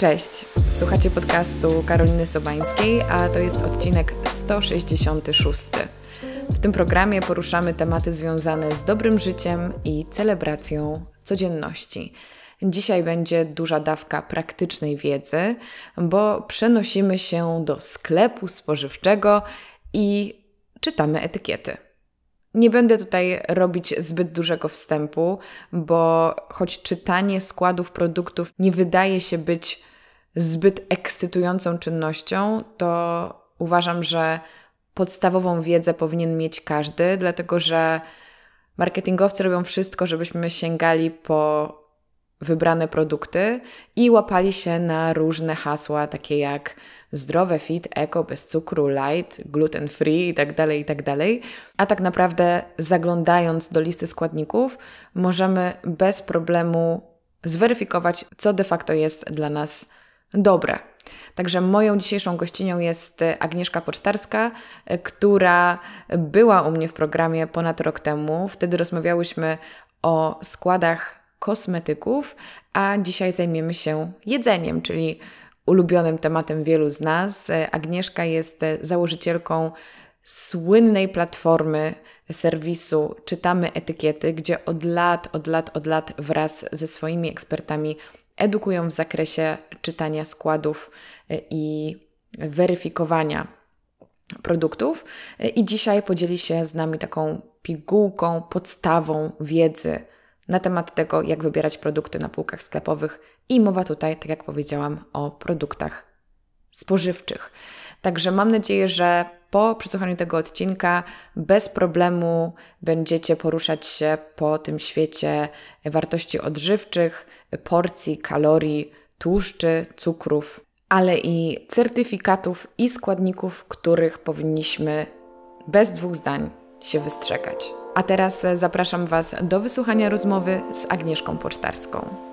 Cześć, słuchacie podcastu Karoliny Sobańskiej, a to jest odcinek 166. W tym programie poruszamy tematy związane z dobrym życiem i celebracją codzienności. Dzisiaj będzie duża dawka praktycznej wiedzy, bo przenosimy się do sklepu spożywczego i czytamy etykiety. Nie będę tutaj robić zbyt dużego wstępu, bo choć czytanie składów produktów nie wydaje się być zbyt ekscytującą czynnością, to uważam, że podstawową wiedzę powinien mieć każdy, dlatego że marketingowcy robią wszystko, żebyśmy sięgali po wybrane produkty i łapali się na różne hasła, takie jak zdrowe, fit, eko, bez cukru, light, gluten free itd., tak itd. Tak A tak naprawdę zaglądając do listy składników, możemy bez problemu zweryfikować, co de facto jest dla nas dobre. Także moją dzisiejszą gościnią jest Agnieszka Pocztarska, która była u mnie w programie ponad rok temu. Wtedy rozmawiałyśmy o składach kosmetyków, a dzisiaj zajmiemy się jedzeniem, czyli ulubionym tematem wielu z nas. Agnieszka jest założycielką słynnej platformy serwisu Czytamy Etykiety, gdzie od lat, od lat, od lat wraz ze swoimi ekspertami edukują w zakresie czytania składów i weryfikowania produktów. I dzisiaj podzieli się z nami taką pigułką, podstawą wiedzy na temat tego, jak wybierać produkty na półkach sklepowych i mowa tutaj, tak jak powiedziałam, o produktach spożywczych. Także mam nadzieję, że po przesłuchaniu tego odcinka bez problemu będziecie poruszać się po tym świecie wartości odżywczych, porcji, kalorii, tłuszczy, cukrów, ale i certyfikatów i składników, których powinniśmy bez dwóch zdań się wystrzegać. A teraz zapraszam Was do wysłuchania rozmowy z Agnieszką Pocztarską.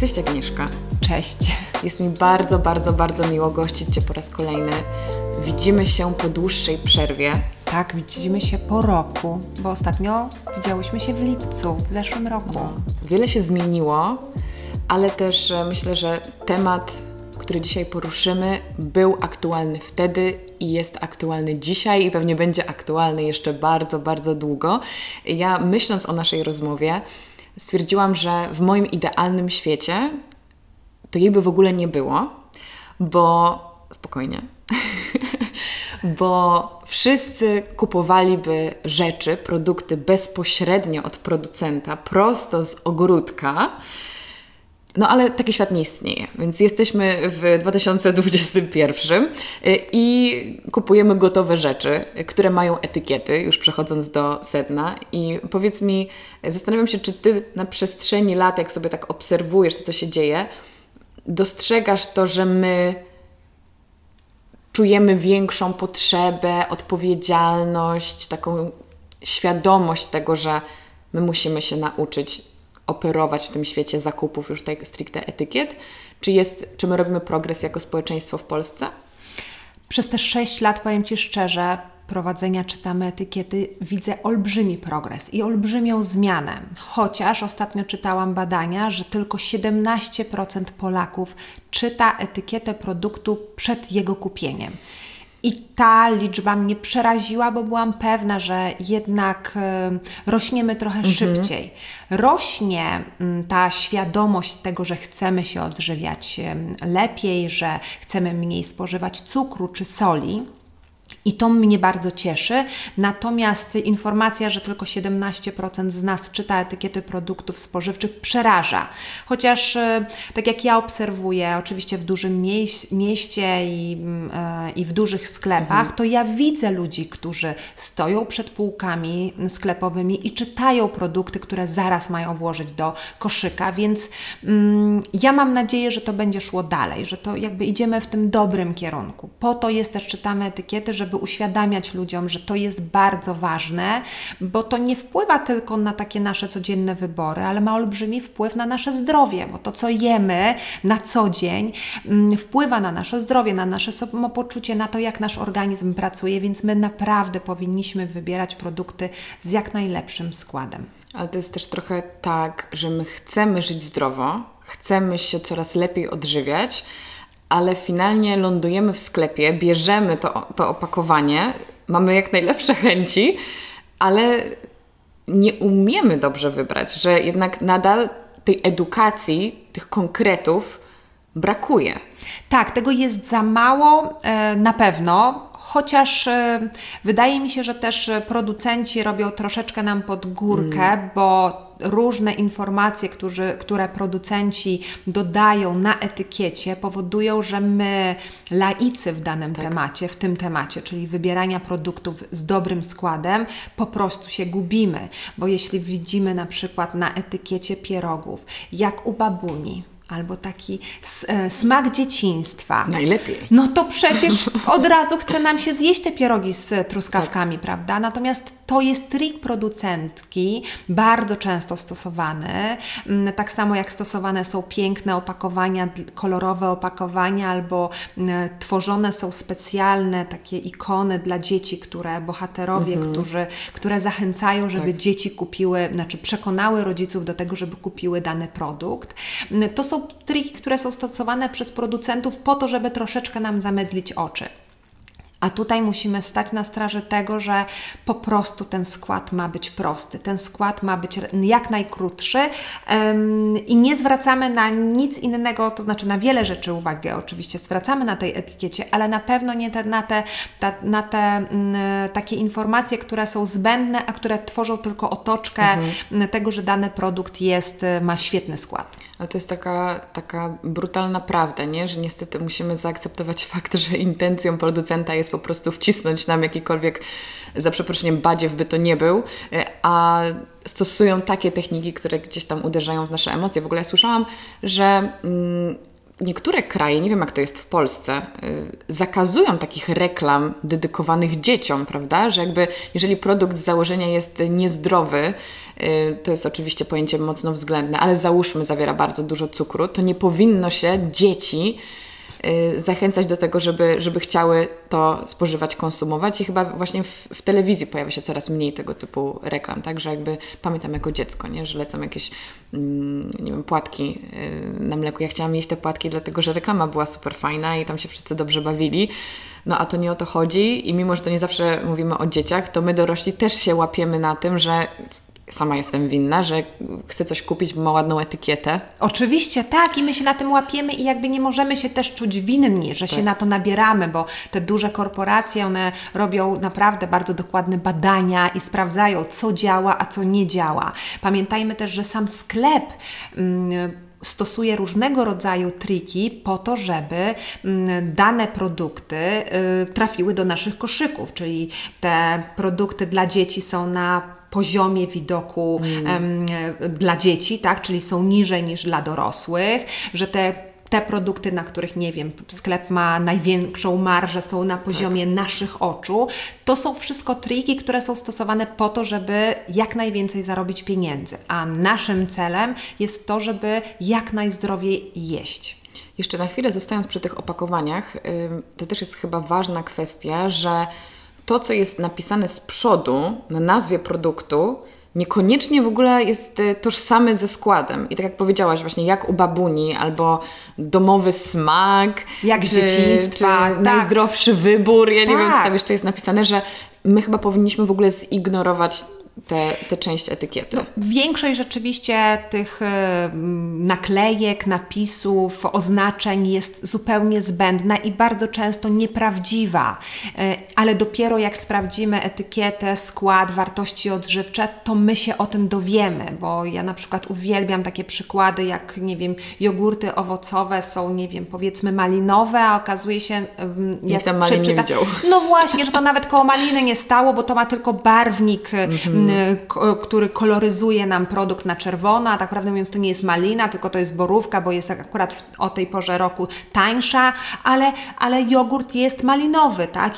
Cześć Agnieszka. Cześć. Jest mi bardzo, bardzo, bardzo miło gościć Cię po raz kolejny. Widzimy się po dłuższej przerwie. Tak, widzimy się po roku, bo ostatnio widziałyśmy się w lipcu, w zeszłym roku. No, wiele się zmieniło, ale też e, myślę, że temat który dzisiaj poruszymy, był aktualny wtedy i jest aktualny dzisiaj i pewnie będzie aktualny jeszcze bardzo, bardzo długo. Ja myśląc o naszej rozmowie, stwierdziłam, że w moim idealnym świecie to jej by w ogóle nie było, bo spokojnie. bo wszyscy kupowaliby rzeczy, produkty bezpośrednio od producenta, prosto z ogródka no ale taki świat nie istnieje, więc jesteśmy w 2021 y, i kupujemy gotowe rzeczy, które mają etykiety, już przechodząc do sedna. I powiedz mi, zastanawiam się, czy ty na przestrzeni lat, jak sobie tak obserwujesz to, co się dzieje, dostrzegasz to, że my czujemy większą potrzebę, odpowiedzialność, taką świadomość tego, że my musimy się nauczyć operować w tym świecie zakupów już tak stricte etykiet? Czy, jest, czy my robimy progres jako społeczeństwo w Polsce? Przez te sześć lat, powiem Ci szczerze, prowadzenia czytamy etykiety, widzę olbrzymi progres i olbrzymią zmianę. Chociaż ostatnio czytałam badania, że tylko 17% Polaków czyta etykietę produktu przed jego kupieniem. I ta liczba mnie przeraziła, bo byłam pewna, że jednak rośniemy trochę mhm. szybciej. Rośnie ta świadomość tego, że chcemy się odżywiać lepiej, że chcemy mniej spożywać cukru czy soli. I to mnie bardzo cieszy. Natomiast informacja, że tylko 17% z nas czyta etykiety produktów spożywczych, przeraża. Chociaż, e, tak jak ja obserwuję, oczywiście w dużym mieś mieście i, mm, e, i w dużych sklepach, mhm. to ja widzę ludzi, którzy stoją przed półkami sklepowymi i czytają produkty, które zaraz mają włożyć do koszyka, więc mm, ja mam nadzieję, że to będzie szło dalej, że to jakby idziemy w tym dobrym kierunku. Po to jest też czytamy etykiety, żeby żeby uświadamiać ludziom, że to jest bardzo ważne, bo to nie wpływa tylko na takie nasze codzienne wybory, ale ma olbrzymi wpływ na nasze zdrowie, bo to, co jemy na co dzień, mm, wpływa na nasze zdrowie, na nasze samopoczucie, na to, jak nasz organizm pracuje, więc my naprawdę powinniśmy wybierać produkty z jak najlepszym składem. Ale to jest też trochę tak, że my chcemy żyć zdrowo, chcemy się coraz lepiej odżywiać, ale finalnie lądujemy w sklepie, bierzemy to, to opakowanie, mamy jak najlepsze chęci, ale nie umiemy dobrze wybrać, że jednak nadal tej edukacji, tych konkretów brakuje. Tak, tego jest za mało e, na pewno. Chociaż e, wydaje mi się, że też producenci robią troszeczkę nam pod górkę, mm. bo różne informacje, którzy, które producenci dodają na etykiecie, powodują, że my, laicy w danym tak. temacie, w tym temacie, czyli wybierania produktów z dobrym składem, po prostu się gubimy. Bo jeśli widzimy na przykład na etykiecie pierogów, jak u babuni, albo taki e, smak dzieciństwa. Najlepiej. No to przecież od razu chce nam się zjeść te pierogi z truskawkami, tak. prawda? Natomiast to jest trik producentki, bardzo często stosowany. Mm, tak samo jak stosowane są piękne opakowania, kolorowe opakowania, albo mm, tworzone są specjalne takie ikony dla dzieci, które bohaterowie, mhm. którzy, które zachęcają, żeby tak. dzieci kupiły, znaczy przekonały rodziców do tego, żeby kupiły dany produkt. Mm, to są są triki, które są stosowane przez producentów po to, żeby troszeczkę nam zamydlić oczy. A tutaj musimy stać na straży tego, że po prostu ten skład ma być prosty, ten skład ma być jak najkrótszy i nie zwracamy na nic innego, to znaczy na wiele rzeczy uwagę oczywiście zwracamy na tej etykiecie, ale na pewno nie te, na te, ta, na te mm, takie informacje, które są zbędne, a które tworzą tylko otoczkę mhm. tego, że dany produkt jest, ma świetny skład. Ale to jest taka, taka brutalna prawda, nie? że niestety musimy zaakceptować fakt, że intencją producenta jest po prostu wcisnąć nam jakikolwiek, za przeproszeniem, badziew by to nie był, e, a stosują takie techniki, które gdzieś tam uderzają w nasze emocje. W ogóle ja słyszałam, że mm, niektóre kraje, nie wiem jak to jest w Polsce, y, zakazują takich reklam dedykowanych dzieciom, prawda? Że jakby jeżeli produkt z założenia jest niezdrowy, y, to jest oczywiście pojęcie mocno względne, ale załóżmy zawiera bardzo dużo cukru, to nie powinno się dzieci zachęcać do tego, żeby, żeby chciały to spożywać, konsumować i chyba właśnie w, w, telewizji pojawia się coraz mniej tego typu reklam, także jakby pamiętam jako dziecko, nie? że lecą jakieś mm, nie wiem, płatki y, na mleku. Ja chciałam jeść te płatki dlatego, że reklama była super fajna i tam się wszyscy dobrze bawili. No a to nie o to chodzi i mimo, że to nie zawsze mówimy o dzieciach, to my dorośli też się łapiemy na tym, że sama jestem winna, że chcę coś kupić, bo ma ładną etykietę. Oczywiście, tak, i my się na tym łapiemy i jakby nie możemy się też czuć winni, że tak. się na to nabieramy, bo te duże korporacje, one robią naprawdę bardzo dokładne badania i sprawdzają, co działa, a co nie działa. Pamiętajmy też, że sam sklep. Mm, stosuje różnego rodzaju triki po to, żeby mm, dane produkty y, trafiły do naszych koszyków, czyli te produkty dla dzieci są na poziomie widoku mm. dla dzieci, tak? czyli są niżej niż dla dorosłych, że te te produkty, na których nie wiem, sklep ma największą marżę, są na poziomie tak. naszych oczu. To są wszystko triki, które są stosowane po to, żeby jak najwięcej zarobić pieniędzy. A naszym celem jest to, żeby jak najzdrowiej jeść. Jeszcze na chwilę zostając przy tych opakowaniach, to też jest chyba ważna kwestia, że to, co jest napisane z przodu na nazwie produktu, niekoniecznie w ogóle jest y, tożsamy ze składem. I tak jak powiedziałaś, właśnie jak u babuni, albo domowy smak, jak czy, dzieciństwa, tak. najzdrowszy wybór. Ja tak. nie wiem, co tam tak. jeszcze jest napisane, że my chyba powinniśmy w ogóle zignorować tę te, te część etykiety. No, większość rzeczywiście tych y, naklejek, napisów, oznaczeń jest zupełnie zbędna i bardzo często nieprawdziwa, y, ale dopiero jak sprawdzimy etykietę, skład, wartości odżywcze, to my się o tym dowiemy, bo ja na przykład uwielbiam takie przykłady, jak nie wiem, jogurty owocowe są, nie wiem, powiedzmy malinowe, a okazuje się, jak tam nie widział. No właśnie, że to nawet koło maliny nie stało, bo to ma tylko barwnik mm -hmm który koloryzuje nam produkt na czerwono, a tak naprawdę mówiąc to nie jest malina, tylko to jest borówka, bo jest akurat w, o tej porze roku tańsza, ale, ale jogurt jest malinowy, tak?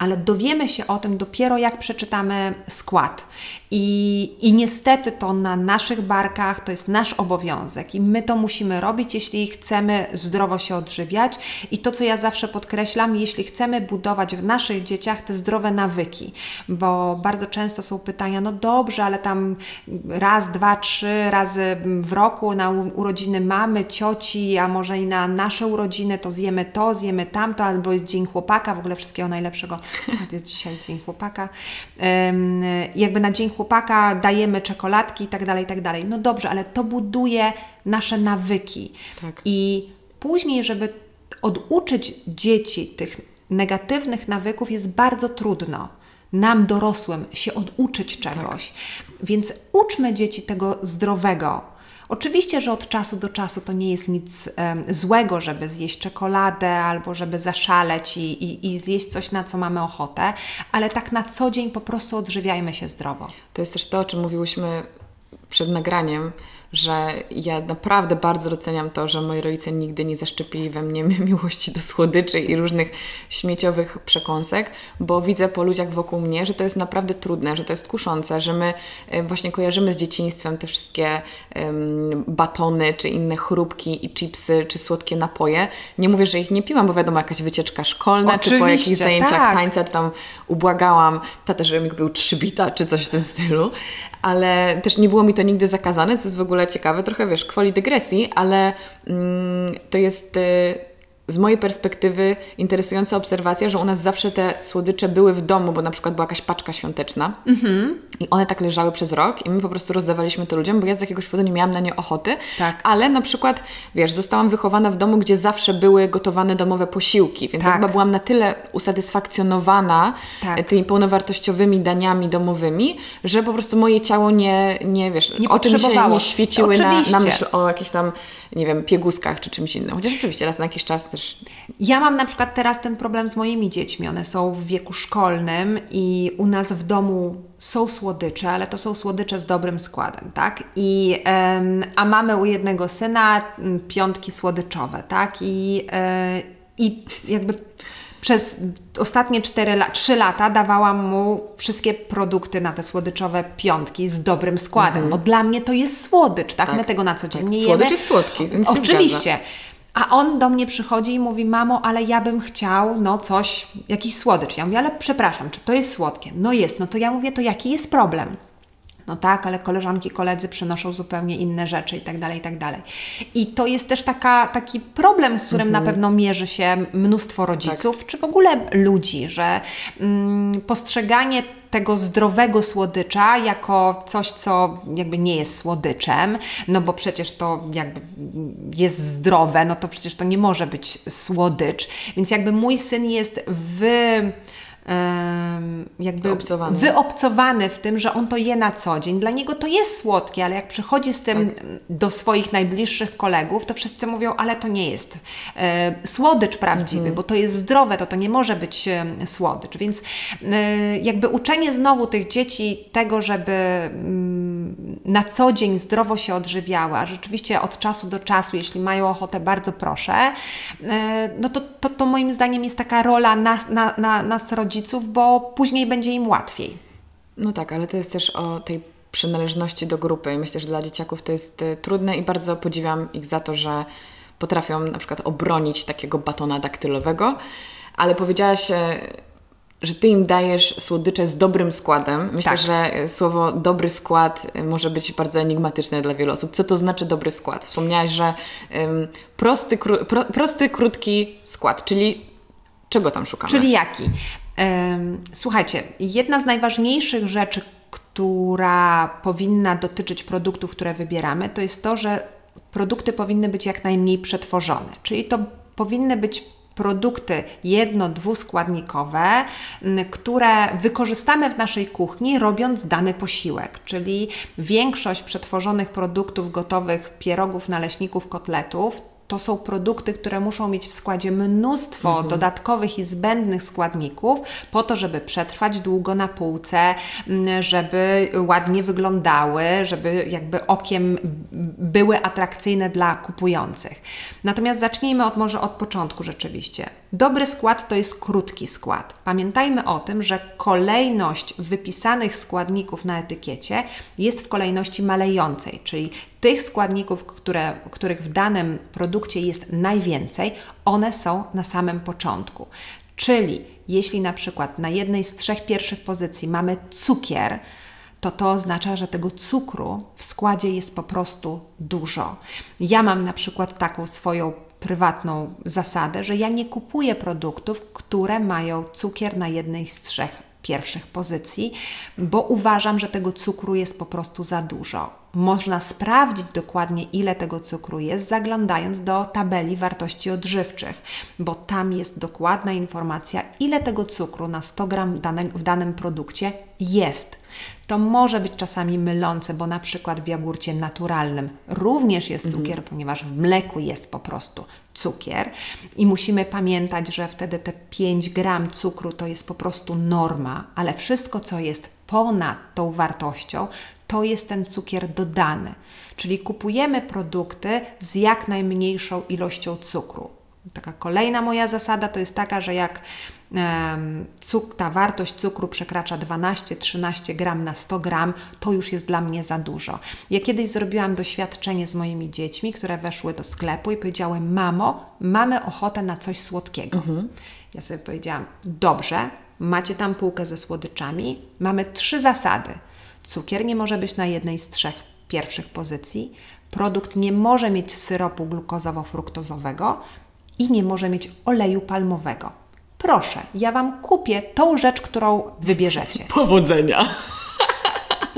Ale dowiemy się o tym dopiero jak przeczytamy skład. I, I niestety to na naszych barkach to jest nasz obowiązek i my to musimy robić, jeśli chcemy zdrowo się odżywiać. I to, co ja zawsze podkreślam, jeśli chcemy budować w naszych dzieciach te zdrowe nawyki, bo bardzo często są pytania, no dobrze, ale tam raz, dwa, trzy razy w roku na urodziny mamy, cioci, a może i na nasze urodziny to zjemy to, zjemy tamto, albo jest Dzień Chłopaka, w ogóle wszystkiego najlepszego. To jest dzisiaj Dzień Chłopaka. Jakby na Dzień Chłopaka chłopaka dajemy czekoladki i tak dalej, i tak dalej. No dobrze, ale to buduje nasze nawyki. Tak. I później, żeby oduczyć dzieci tych negatywnych nawyków jest bardzo trudno. Nam dorosłym się oduczyć czegoś. Tak. Więc uczmy dzieci tego zdrowego, Oczywiście, że od czasu do czasu to nie jest nic um, złego, żeby zjeść czekoladę albo żeby zaszaleć i, i, i zjeść coś, na co mamy ochotę, ale tak na co dzień po prostu odżywiajmy się zdrowo. To jest też to, o czym mówiłyśmy przed nagraniem, że ja naprawdę bardzo doceniam to, że moi rodzice nigdy nie zaszczepili we mnie miłości do słodyczy i różnych śmieciowych przekąsek, bo widzę po ludziach wokół mnie, że to jest naprawdę trudne, że to jest kuszące, że my e, właśnie kojarzymy z dzieciństwem te wszystkie um, batony, czy inne chrupki i chipsy, czy słodkie napoje. Nie mówię, że ich nie piłam, bo wiadomo, jakaś wycieczka szkolna, Oczywiście, czy po jakichś zajęciach tak. tańca, to tam ubłagałam tatę, żeby mi kupił trzy bita, czy coś w tym stylu, ale też nie było mi to nigdy zakazane, co jest w ogóle ogóle ciekawe, trochę wiesz, kwoli dygresji, ale mm, to jest y, z mojej perspektywy interesująca obserwacja, że u nas zawsze te słodycze były w domu, bo na przykład była jakaś paczka świąteczna mm-hmm. i one tak leżały przez rok i my po prostu rozdawaliśmy to ludziom, bo ja z jakiegoś powodu nie miałam na nie ochoty, tak. ale na przykład, wiesz, zostałam wychowana w domu, gdzie zawsze były gotowane domowe posiłki, więc tak. ja chyba byłam na tyle usatysfakcjonowana tak. tymi pełnowartościowymi daniami domowymi, że po prostu moje ciało nie, nie wiesz, nie oczy mi się nie świeciły na, na myśl o jakichś tam, nie wiem, pieguskach czy czymś innym. Chociaż oczywiście raz na jakiś czas też Ja mam na przykład teraz ten problem z moimi dziećmi. One są w wieku szkolnym i u nas w domu są słodycze, ale to są słodycze z dobrym składem, tak? I, a mamy u jednego syna mm, piątki słodyczowe, tak? I, yy, i jakby przez ostatnie 4 3 lata dawałam mu wszystkie produkty na te słodyczowe piątki z dobrym składem. Mhm. Bo dla mnie to jest słodycz, tak? tak. My tego na co dzień tak. nie jemy. Słodycz jest słodki, więc Oczywiście. A on do mnie przychodzi i mówi: Mamo, ale ja bym chciał, no coś, jakiś słodycz. Ja mówię: Ale przepraszam, czy to jest słodkie? No jest, no to ja mówię: To jaki jest problem? No tak, ale koleżanki, koledzy przynoszą zupełnie inne rzeczy i tak dalej, i tak dalej. I to jest też taka, taki problem, z którym mhm. na pewno mierzy się mnóstwo rodziców, tak. czy w ogóle ludzi, że mm, postrzeganie tego zdrowego słodycza jako coś, co jakby nie jest słodyczem, no bo przecież to jakby jest zdrowe, no to przecież to nie może być słodycz. Więc jakby mój syn jest w jakby w tym, że on to je na co dzień. Dla niego to jest słodkie, ale jak przychodzi z tym tak. do swoich najbliższych kolegów, to wszyscy mówią, ale to nie jest e, słodycz prawdziwy, mhm. bo to jest zdrowe, to to nie może być e, słodycz. Więc e, jakby uczenie znowu tych dzieci tego, żeby mm, na co dzień zdrowo się odżywiały, a rzeczywiście od czasu do czasu, jeśli mają ochotę, bardzo proszę, no to, to, to moim zdaniem jest taka rola nas, na, na, nas rodziców, bo później będzie im łatwiej. No tak, ale to jest też o tej przynależności do grupy i myślę, że dla dzieciaków to jest y, trudne i bardzo podziwiam ich za to, że potrafią na przykład obronić takiego batona daktylowego, ale powiedziałaś, y, że ty im dajesz słodycze z dobrym składem. Myślę, tak. że y, słowo dobry skład może być bardzo enigmatyczne dla wielu osób. Co to znaczy dobry skład? Wspomniałaś, że um, prosty, kró, pro, prosty, krótki skład, czyli czego tam szukamy? Czyli jaki? Słuchajcie, jedna z najważniejszych rzeczy, która powinna dotyczyć produktów, które wybieramy, to jest to, że produkty powinny być jak najmniej przetworzone. Czyli to powinny być produkty jedno-, dwuskładnikowe, które wykorzystamy w naszej kuchni, robiąc dany posiłek. Czyli większość przetworzonych produktów gotowych, pierogów, naleśników, kotletów to są produkty, które muszą mieć w składzie mnóstwo mhm. dodatkowych i zbędnych składników, po to, żeby przetrwać długo na półce, mm, żeby ładnie wyglądały, żeby jakby okiem były atrakcyjne dla kupujących. Natomiast zacznijmy od może od początku rzeczywiście. Dobry skład to jest krótki skład. Pamiętajmy o tym, że kolejność wypisanych składników na etykiecie jest w kolejności malejącej, czyli tych składników, które, których w danym produkcie jest najwięcej, one są na samym początku. Czyli jeśli na przykład na jednej z trzech pierwszych pozycji mamy cukier, to to oznacza, że tego cukru w składzie jest po prostu dużo. Ja mam na przykład taką swoją prywatną zasadę, że ja nie kupuję produktów, które mają cukier na jednej z trzech pierwszych pozycji, bo uważam, że tego cukru jest po prostu za dużo. Można sprawdzić dokładnie, ile tego cukru jest, zaglądając do tabeli wartości odżywczych, bo tam jest dokładna informacja, ile tego cukru na 100 gram w danym produkcie jest. To może być czasami mylące, bo na przykład w jogurcie naturalnym również jest cukier, mhm. ponieważ w mleku jest po prostu cukier i musimy pamiętać, że wtedy te 5 gram cukru to jest po prostu norma, ale wszystko, co jest ponad tą wartością, to jest ten cukier dodany. Czyli kupujemy produkty z jak najmniejszą ilością cukru. Taka kolejna moja zasada to jest taka, że jak cuk, ta wartość cukru przekracza 12-13 gram na 100 gram, to już jest dla mnie za dużo. Ja kiedyś zrobiłam doświadczenie z moimi dziećmi, które weszły do sklepu i powiedziały: Mamo, mamy ochotę na coś słodkiego. Mhm. Ja sobie powiedziałam: Dobrze, macie tam półkę ze słodyczami. Mamy trzy zasady. Cukier nie może być na jednej z trzech pierwszych pozycji. Produkt nie może mieć syropu glukozowo-fruktozowego i nie może mieć oleju palmowego. Proszę, ja Wam kupię tą rzecz, którą wybierzecie. Powodzenia!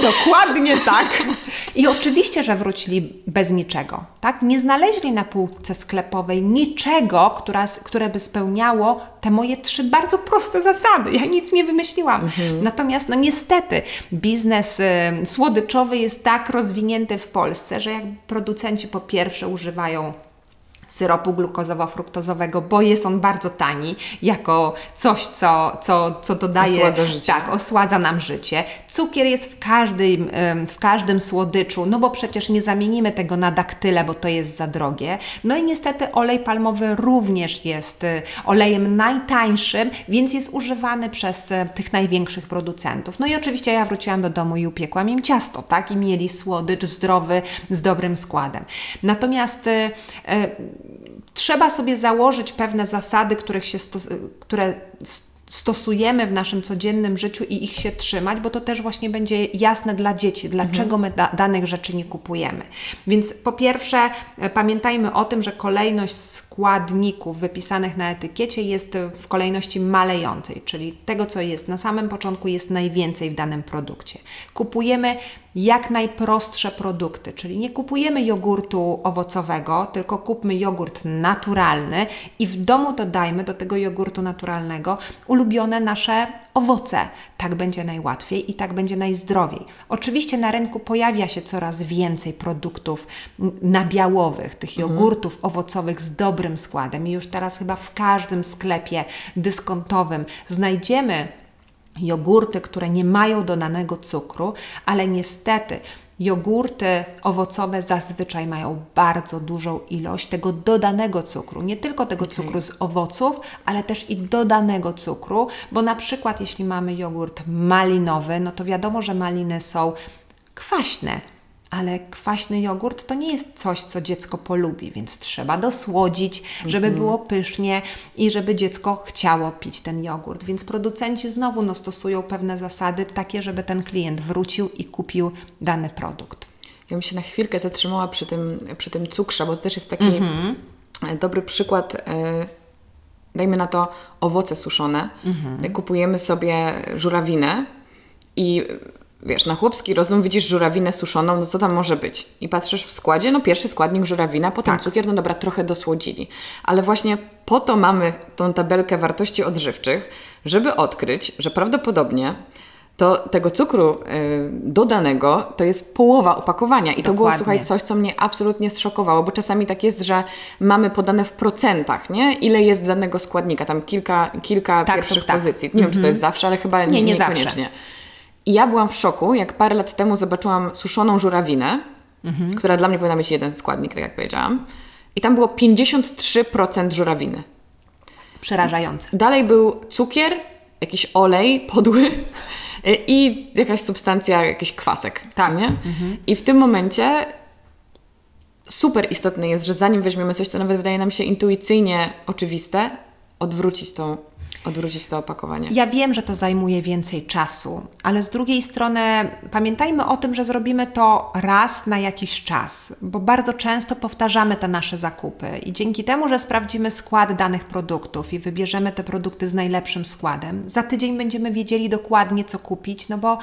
Dokładnie tak. I oczywiście, że wrócili bez niczego. Tak? Nie znaleźli na półce sklepowej niczego, która, które by spełniało te moje trzy bardzo proste zasady. Ja nic nie wymyśliłam. Mhm. Natomiast, no niestety, biznes y, słodyczowy jest tak rozwinięty w Polsce, że jak producenci po pierwsze używają syropu glukozowo-fruktozowego, bo jest on bardzo tani, jako coś, co, co, co dodaje, osładza życie. tak, osładza nam życie. Cukier jest w każdym, w każdym słodyczu, no bo przecież nie zamienimy tego na daktyle, bo to jest za drogie. No i niestety olej palmowy również jest y, olejem najtańszym, więc jest używany przez y, tych największych producentów. No i oczywiście ja wróciłam do domu i upiekłam im ciasto, tak? I mieli słodycz zdrowy, z dobrym składem. Natomiast y, trzeba sobie założyć pewne zasady, których się które stosujemy w naszym codziennym życiu i ich się trzymać, bo to też właśnie będzie jasne dla dzieci, dlaczego my da danych rzeczy nie kupujemy. Więc po pierwsze, e, pamiętajmy o tym, że kolejność składników wypisanych na etykiecie jest w kolejności malejącej, czyli tego, co jest na samym początku, jest najwięcej w danym produkcie. Kupujemy jak najprostsze produkty, czyli nie kupujemy jogurtu owocowego, tylko kupmy jogurt naturalny i w domu dodajmy do tego jogurtu naturalnego ulubione nasze owoce. Tak będzie najłatwiej i tak będzie najzdrowiej. Oczywiście na rynku pojawia się coraz więcej produktów nabiałowych, tych mhm. jogurtów mhm. owocowych z dobrym składem i już teraz chyba w każdym sklepie dyskontowym znajdziemy jogurty, które nie mają dodanego cukru, ale niestety jogurty owocowe zazwyczaj mają bardzo dużą ilość tego dodanego cukru. Nie tylko tego okay. cukru z owoców, ale też i dodanego cukru, bo na przykład jeśli mamy jogurt malinowy, no to wiadomo, że maliny są kwaśne ale kwaśny jogurt to nie jest coś, co dziecko polubi, więc trzeba dosłodzić, żeby mm -hmm. było pysznie i żeby dziecko chciało pić ten jogurt. Więc producenci znowu no, stosują pewne zasady takie, żeby ten klient wrócił i kupił dany produkt. Ja bym się na chwilkę zatrzymała przy tym, przy tym cukrze, bo to też jest taki mm -hmm. dobry przykład. E, dajmy na to owoce suszone. -hmm. Kupujemy sobie żurawinę i wiesz, na chłopski rozum widzisz żurawinę suszoną, no co tam może być? I patrzysz w składzie, no pierwszy składnik żurawina, potem tak. cukier, no dobra, trochę dosłodzili. Ale właśnie po to mamy tą tabelkę wartości odżywczych, żeby odkryć, że prawdopodobnie to tego cukru y, dodanego to jest połowa opakowania. I to było, Dokładnie. słuchaj, coś, co mnie absolutnie zszokowało, bo czasami tak jest, że mamy podane w procentach, nie? Ile jest danego składnika, tam kilka, kilka Tak, pierwszych tak, pozycji. Nie wiem, czy to jest zawsze, ale chyba Nie, nie niekoniecznie. zawsze. I ja byłam w szoku, jak parę lat temu zobaczyłam suszoną żurawinę, Mhm. która dla mnie powinna mieć jeden składnik, tak jak powiedziałam. I tam było 53% żurawiny. Przerażające. Dalej był cukier, jakiś olej podły i jakaś substancja, jakiś kwasek. Tak. Nie? I w tym momencie super istotne jest, że zanim weźmiemy coś, co nawet wydaje nam się intuicyjnie oczywiste, odwrócić, tą, odwrócić to opakowanie. Ja wiem, że to zajmuje więcej czasu, ale z drugiej strony pamiętajmy o tym, że zrobimy to raz na jakiś czas, bo bardzo często powtarzamy te nasze zakupy i dzięki temu, że sprawdzimy skład danych produktów i wybierzemy te produkty z najlepszym składem, za tydzień będziemy wiedzieli dokładnie, co kupić, no bo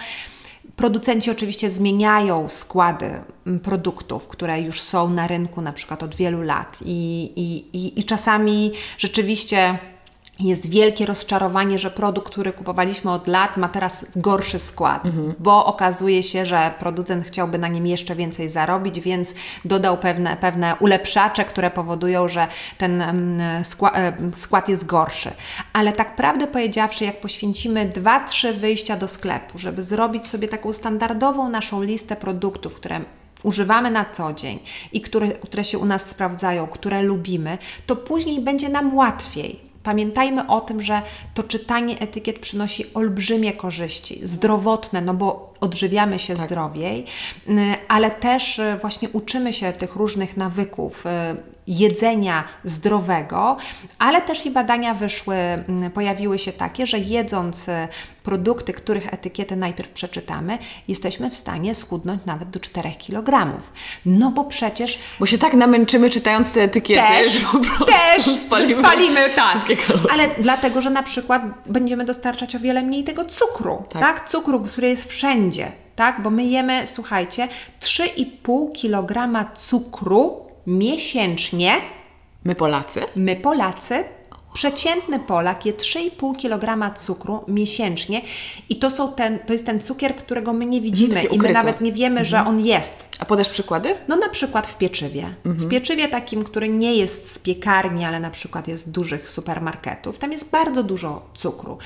Producenci oczywiście zmieniają składy mm, produktów, które już są na rynku na przykład od wielu lat i, i, i, i czasami rzeczywiście jest wielkie rozczarowanie, że produkt, który kupowaliśmy od lat ma teraz gorszy skład, bo okazuje się, że producent chciałby na nim jeszcze więcej zarobić, więc dodał pewne, pewne ulepszacze, które powodują, że ten mm, skła, e, skład jest gorszy. Ale tak prawdę powiedziawszy, jak poświęcimy 2-3 wyjścia do sklepu, żeby zrobić sobie taką standardową naszą listę produktów, które używamy na co dzień i które, które się u nas sprawdzają, które lubimy, to później będzie nam łatwiej. Pamiętajmy o tym, że to czytanie etykiet przynosi olbrzymie korzyści, zdrowotne, no bo odżywiamy się zdrowiej, y, ale też y, właśnie uczymy się tych różnych nawyków y, jedzenia zdrowego, ale też i badania wyszły, mm, pojawiły się takie, że jedząc y, produkty, których etykiety najpierw przeczytamy, jesteśmy w stanie schudnąć nawet do 4 kg. No bo przecież Bo się tak namęczymy czytając te etykiety, też, że po prostu też spalimy, spalimy, tak. Ale dlatego, że na przykład będziemy dostarczać o wiele mniej tego cukru, Tak. tak? Cukru, który jest wszędzie, tak? Bo my jemy, słuchajcie, 3,5 kg cukru miesięcznie. My Polacy? My Polacy, przeciętny Polak je 3,5 kg cukru miesięcznie i to, są ten, to jest ten cukier, którego my nie widzimy i my nawet nie wiemy, że on jest. A podasz przykłady? No na przykład w pieczywie. W pieczywie takim, który nie jest z piekarni, ale na przykład jest z dużych supermarketów, tam jest bardzo dużo cukru.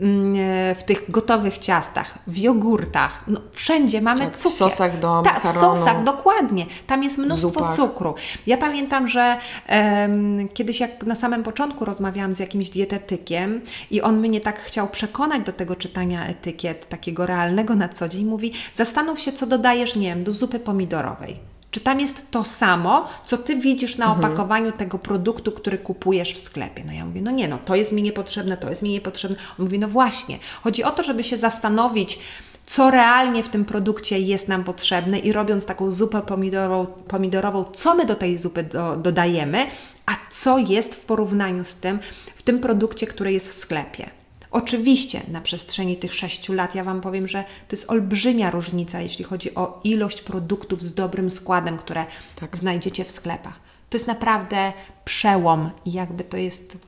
Mm, e, W tych gotowych ciastach, w jogurtach, no wszędzie mamy Tak, w cukier. sosach do Tak, w sosach, dokładnie. Tam jest mnóstwo zupach. cukru. Ja pamiętam, że em, kiedyś jak na samym początku rozmawiałam z jakimś dietetykiem i on mnie tak chciał przekonać do tego czytania etykiet, takiego realnego na co dzień, mówi zastanów się, co dodajesz, nie wiem, do zupy pomidorowej. Czy tam jest to samo, co ty widzisz na opakowaniu tego produktu, który kupujesz w sklepie? No ja mówię, no nie, no to jest mi niepotrzebne, to jest mi niepotrzebne. On mówi, no właśnie, chodzi o to, żeby się zastanowić, co realnie w tym produkcie jest nam potrzebne i robiąc taką zupę pomidorową, pomidorową co my do tej zupy do, dodajemy, a co jest w porównaniu z tym, w tym produkcie, który jest w sklepie. Oczywiście na przestrzeni tych sześciu lat ja Wam powiem, że to jest olbrzymia różnica, jeśli chodzi o ilość produktów z dobrym składem, które znajdziecie w sklepach. To jest naprawdę przełom i jakby to jest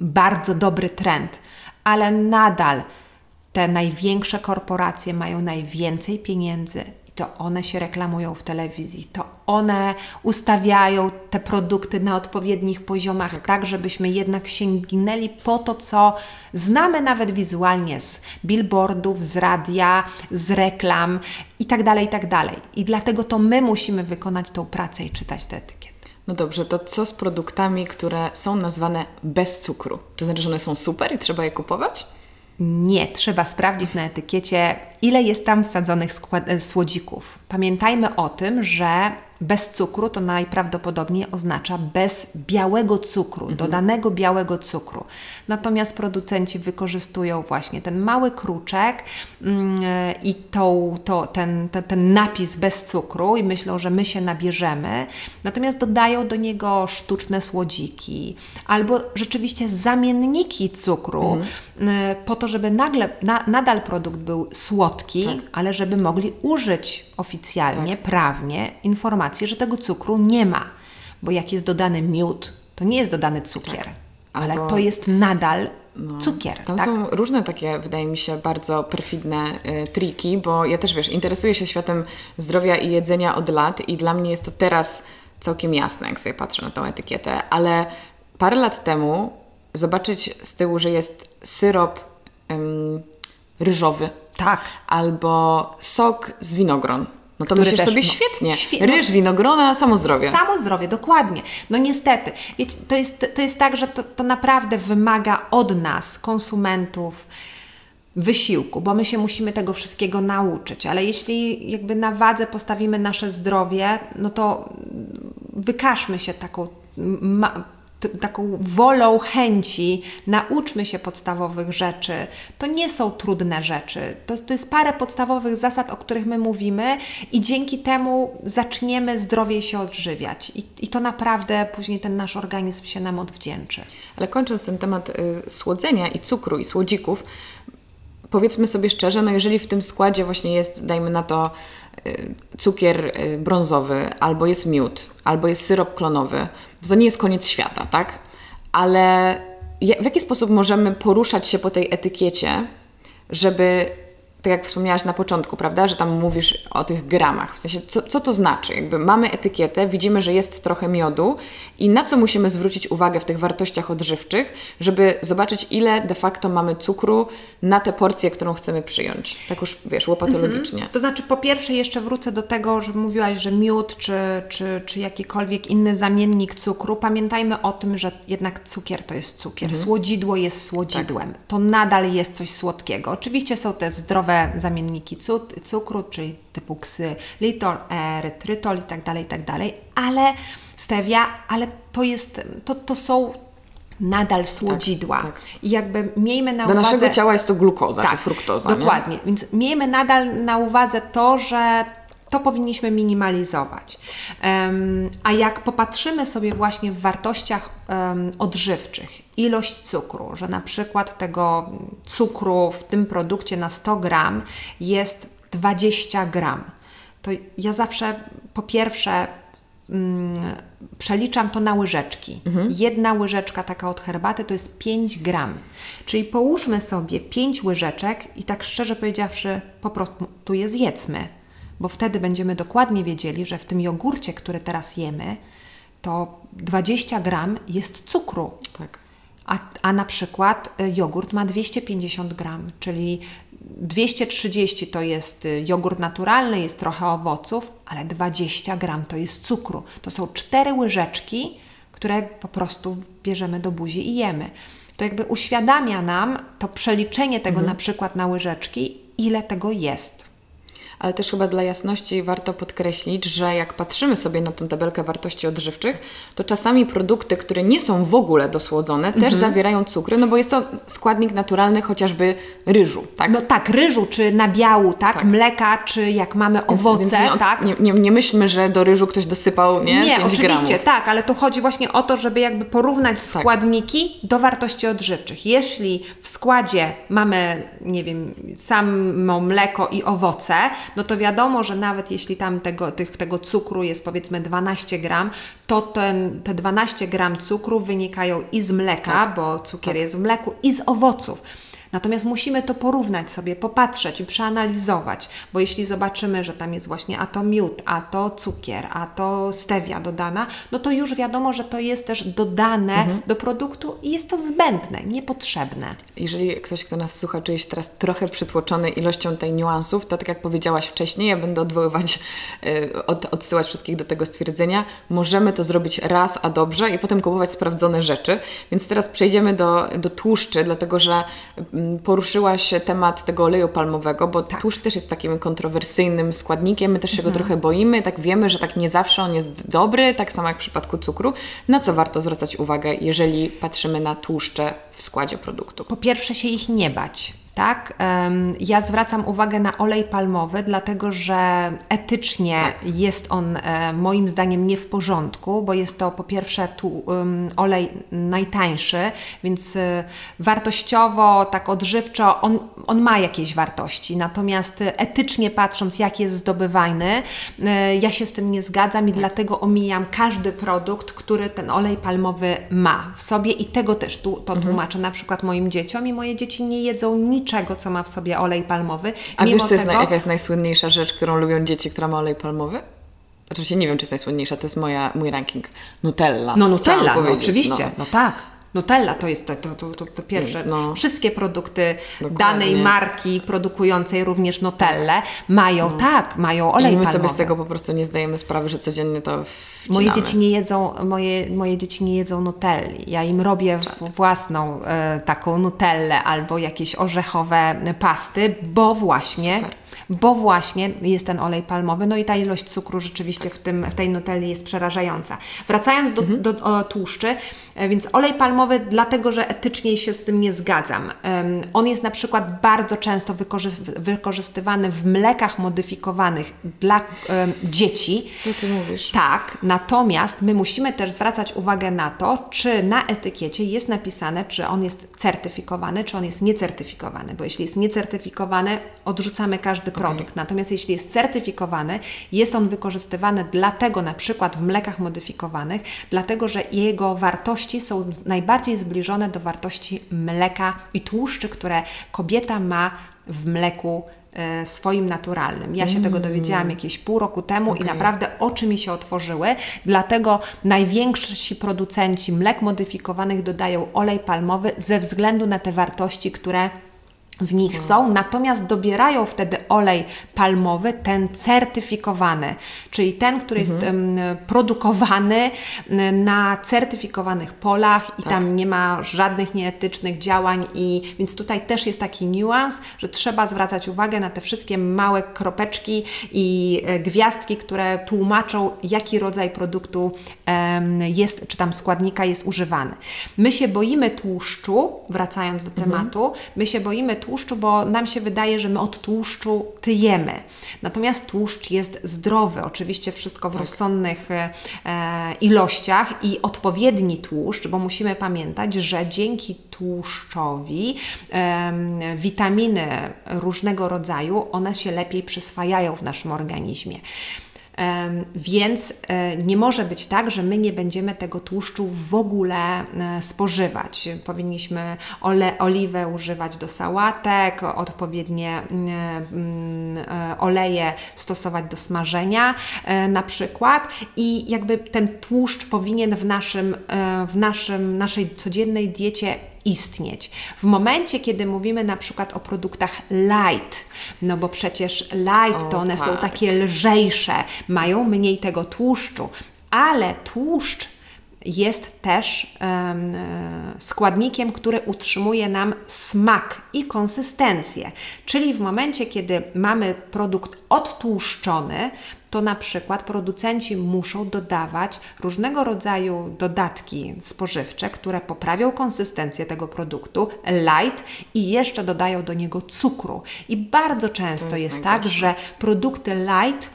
bardzo dobry trend, ale nadal te największe korporacje mają najwięcej pieniędzy to one się reklamują w telewizji, to one ustawiają te produkty na odpowiednich poziomach, tak, żebyśmy jednak sięgnęli po to, co znamy nawet wizualnie z billboardów, z radia, z reklam i tak dalej, i tak dalej. I dlatego to my musimy wykonać tą pracę i czytać te etykiety. No dobrze, to co z produktami, które są nazwane bez cukru? To znaczy, że one są super i trzeba je kupować? Nie, trzeba sprawdzić na etykiecie, ile jest tam wsadzonych e, słodzików. Pamiętajmy o tym, że bez cukru to najprawdopodobniej oznacza bez białego cukru, dodanego białego cukru. Natomiast producenci wykorzystują właśnie ten mały kruczek mm, i tą, to, ten, te- ten napis bez cukru i myślą, że my się nabierzemy. Natomiast dodają do niego sztuczne słodziki albo rzeczywiście zamienniki cukru y, po to, żeby nagle, na, nadal produkt był słodki, ale żeby mogli użyć oficjalnie, prawnie informacji, że tego cukru nie ma. Bo jak jest dodany miód, to nie jest dodany cukier, ale Albo- to jest nadal no, cukier. Tam tak? są różne takie, wydaje mi się, bardzo perfidne y, triki, bo ja też, wiesz, interesuję się światem zdrowia i jedzenia od lat i dla mnie jest to teraz całkiem jasne, jak sobie patrzę na tą etykietę, ale parę lat temu zobaczyć z tyłu, że jest syrop ym, ryżowy. Tak. Albo sok z winogron. No to myślisz sobie no, świetnie. Świe Ryż, winogrona, samo zdrowie. Samo zdrowie, dokładnie. No niestety. Wiecie, to, jest, to jest tak, że to, to naprawdę wymaga od nas, konsumentów, wysiłku, bo my się musimy tego wszystkiego nauczyć, ale jeśli jakby na wadze postawimy nasze zdrowie, no to wykażmy się taką taką wolą chęci, nauczmy się podstawowych rzeczy. To nie są trudne rzeczy. To, to jest parę podstawowych zasad, o których my mówimy, i dzięki temu zaczniemy zdrowiej się odżywiać. I, i to naprawdę później ten nasz organizm się nam odwdzięczy. Ale kończąc ten temat y, słodzenia i cukru i słodzików, powiedzmy sobie szczerze, no jeżeli w tym składzie właśnie jest, dajmy na to, y, cukier y, brązowy, albo jest miód, albo jest syrop klonowy, to nie jest koniec świata, tak? Ale w jaki sposób możemy poruszać się po tej etykiecie, żeby tak jak wspomniałaś na początku, prawda, że tam mówisz o tych gramach. W sensie, co, co to znaczy? Jakby mamy etykietę, widzimy, że jest trochę miodu i na co musimy zwrócić uwagę w tych wartościach odżywczych, żeby zobaczyć, ile de facto mamy cukru na tę porcję, którą chcemy przyjąć. Tak już, wiesz, łopatologicznie. Mhm. To znaczy, po pierwsze jeszcze wrócę do tego, że mówiłaś, że miód czy, czy, czy jakikolwiek inny zamiennik cukru. Pamiętajmy o tym, że jednak cukier to jest cukier. Mhm. Słodzidło jest słodzidłem. Tak. To nadal jest coś słodkiego. Oczywiście są te zdrowe zamienniki cukru, czyli typu ksylitol, erytrytol itd., tak itd., tak ale stevia, ale to jest, to, to są nadal słodzidła. Tak, tak. I jakby miejmy na Do uwadze... Do naszego ciała jest to glukoza tak, czy fruktoza. Dokładnie. Nie? Więc miejmy nadal na uwadze to, że to powinniśmy minimalizować. Um, a jak popatrzymy sobie właśnie w wartościach um, odżywczych, ilość cukru, że na przykład tego cukru w tym produkcie na 100 gram jest 20 gram, to ja zawsze po pierwsze um, przeliczam to na łyżeczki. Mhm. Jedna łyżeczka taka od herbaty to jest 5 gram. Czyli połóżmy sobie 5 łyżeczek i tak szczerze powiedziawszy, po prostu tu je zjedzmy bo wtedy będziemy dokładnie wiedzieli, że w tym jogurcie, który teraz jemy, to 20 gram jest cukru. Tak. A, a na przykład y, jogurt ma 250 gram, czyli 230 to jest y, jogurt naturalny, jest trochę owoców, ale 20 gram to jest cukru. To są cztery łyżeczki, które po prostu bierzemy do buzi i jemy. To jakby uświadamia nam to przeliczenie tego mhm. na przykład na łyżeczki, ile tego jest ale też chyba dla jasności warto podkreślić, że jak patrzymy sobie na tą tabelkę wartości odżywczych, to czasami produkty, które nie są w ogóle dosłodzone, też mhm. zawierają cukry, no bo jest to składnik naturalny chociażby ryżu, tak? No tak, ryżu, czy nabiału, tak? tak. Mleka, czy jak mamy owoce, więc, więc nie, tak? Nie, nie, nie, myślmy, że do ryżu ktoś dosypał, nie? Nie, oczywiście, gramów. tak, ale tu chodzi właśnie o to, żeby jakby porównać tak. składniki do wartości odżywczych. Jeśli w składzie mamy, nie wiem, samo mleko i owoce, no to wiadomo, że nawet jeśli tam tego, tych, tego cukru jest powiedzmy 12 gram, to ten, te 12 gram cukru wynikają i z mleka, tak. bo cukier tak. jest w mleku, i z owoców. Natomiast musimy to porównać sobie, popatrzeć i przeanalizować, bo jeśli zobaczymy, że tam jest właśnie a to miód, a to cukier, a to stevia dodana, no to już wiadomo, że to jest też dodane mhm. do produktu i jest to zbędne, niepotrzebne. Jeżeli ktoś, kto nas słucha, czuje się teraz trochę przytłoczony ilością tej niuansów, to tak jak powiedziałaś wcześniej, ja będę odwoływać, yy, od, odsyłać wszystkich do tego stwierdzenia, możemy to zrobić raz, a dobrze i potem kupować sprawdzone rzeczy. Więc teraz przejdziemy do, do tłuszczy, dlatego że poruszyłaś temat tego oleju palmowego, bo tak. tłuszcz też jest takim kontrowersyjnym składnikiem, my też się mhm. go trochę boimy, tak wiemy, że tak nie zawsze on jest dobry, tak samo jak w przypadku cukru. Na co warto zwracać uwagę, jeżeli patrzymy na tłuszcze w składzie produktu? Po pierwsze się ich nie bać. Tak, ja zwracam uwagę na olej palmowy, dlatego że etycznie tak. jest on e, moim zdaniem nie w porządku, bo jest to po pierwsze tu olej najtańszy, więc e, wartościowo, tak odżywczo on, on ma jakieś wartości. Natomiast etycznie patrząc, jak jest zdobywany, e, ja się z tym nie zgadzam i tak. dlatego omijam każdy produkt, który ten olej palmowy ma w sobie i tego też tu, to mhm. tłumaczę na przykład moim dzieciom i moje dzieci nie jedzą nic niczego, co ma w sobie olej palmowy. A wiesz, to jest tego... jaka jest najsłynniejsza rzecz, którą lubią dzieci, która ma olej palmowy? Oczywiście nie wiem, czy jest najsłynniejsza, to jest moja, mój ranking. Nutella. No Nutella, no, oczywiście, no. no tak. Nutella to jest to, to, to, to pierwsze. Więc no, Wszystkie produkty dokładnie. danej marki produkującej również Nutellę mają, no. tak, mają olej I my palmowy. sobie z tego po prostu nie zdajemy sprawy, że codziennie to wcinamy. Moje dzieci nie jedzą, moje, moje dzieci nie jedzą Nutelli. Ja im robię własną e, taką Nutellę albo jakieś orzechowe pasty, bo właśnie Super bo właśnie jest ten olej palmowy, no i ta ilość cukru rzeczywiście w, tym, w tej nutelli jest przerażająca. Wracając do, mhm. do, do tłuszczy, e, więc olej palmowy, dlatego że etycznie się z tym nie zgadzam. Um, on jest na przykład bardzo często wykorzystywany w mlekach modyfikowanych dla um, dzieci. Co ty mówisz? Tak, natomiast my musimy też zwracać uwagę na to, czy na etykiecie jest napisane, czy on jest certyfikowany, czy on jest niecertyfikowany, bo jeśli jest niecertyfikowany, odrzucamy każdy produkt. Okay. Natomiast jeśli jest certyfikowany, jest on wykorzystywany dlatego na przykład w mlekach modyfikowanych, dlatego że jego wartości są najbardziej zbliżone do wartości mleka i tłuszczy, które kobieta ma w mleku e, swoim naturalnym. Ja się mm. tego dowiedziałam jakieś pół roku temu okay. i naprawdę oczy mi się otworzyły. Dlatego najwięksi producenci mlek modyfikowanych dodają olej palmowy ze względu na te wartości, które w nich są, natomiast dobierają wtedy olej palmowy, ten certyfikowany, czyli ten, który jest um, produkowany na certyfikowanych polach i tak. tam nie ma żadnych nieetycznych działań i więc tutaj też jest taki niuans, że trzeba zwracać uwagę na te wszystkie małe kropeczki i e, gwiazdki, które tłumaczą, jaki rodzaj produktu um, jest, czy tam składnika jest używany. My się boimy tłuszczu, wracając do mhm. tematu, my się boimy tłuszczu, bo nam się wydaje, że my od tłuszczu tyjemy. Natomiast tłuszcz jest zdrowy, oczywiście wszystko w tak. rozsądnych e, ilościach i odpowiedni tłuszcz, bo musimy pamiętać, że dzięki tłuszczowi e, witaminy różnego rodzaju, one się lepiej przyswajają w naszym organizmie. Więc e, nie może być tak, że my nie będziemy tego tłuszczu w ogóle e, spożywać. Powinniśmy ole, oliwę używać do sałatek, odpowiednie e, oleje stosować do smażenia na przykład i jakby ten tłuszcz powinien w naszym, w naszym, naszej codziennej diecie istnieć. W momencie, kiedy mówimy na przykład o produktach light, no bo przecież light to one tak. są takie lżejsze, mają mniej tego tłuszczu, ale tłuszcz jest też um, składnikiem, który utrzymuje nam smak i konsystencję. Czyli w momencie, kiedy mamy produkt odtłuszczony, to na przykład producenci muszą dodawać różnego rodzaju dodatki spożywcze, które poprawią konsystencję tego produktu, light i jeszcze dodają do niego cukru. I bardzo często jest, jest tak, że produkty light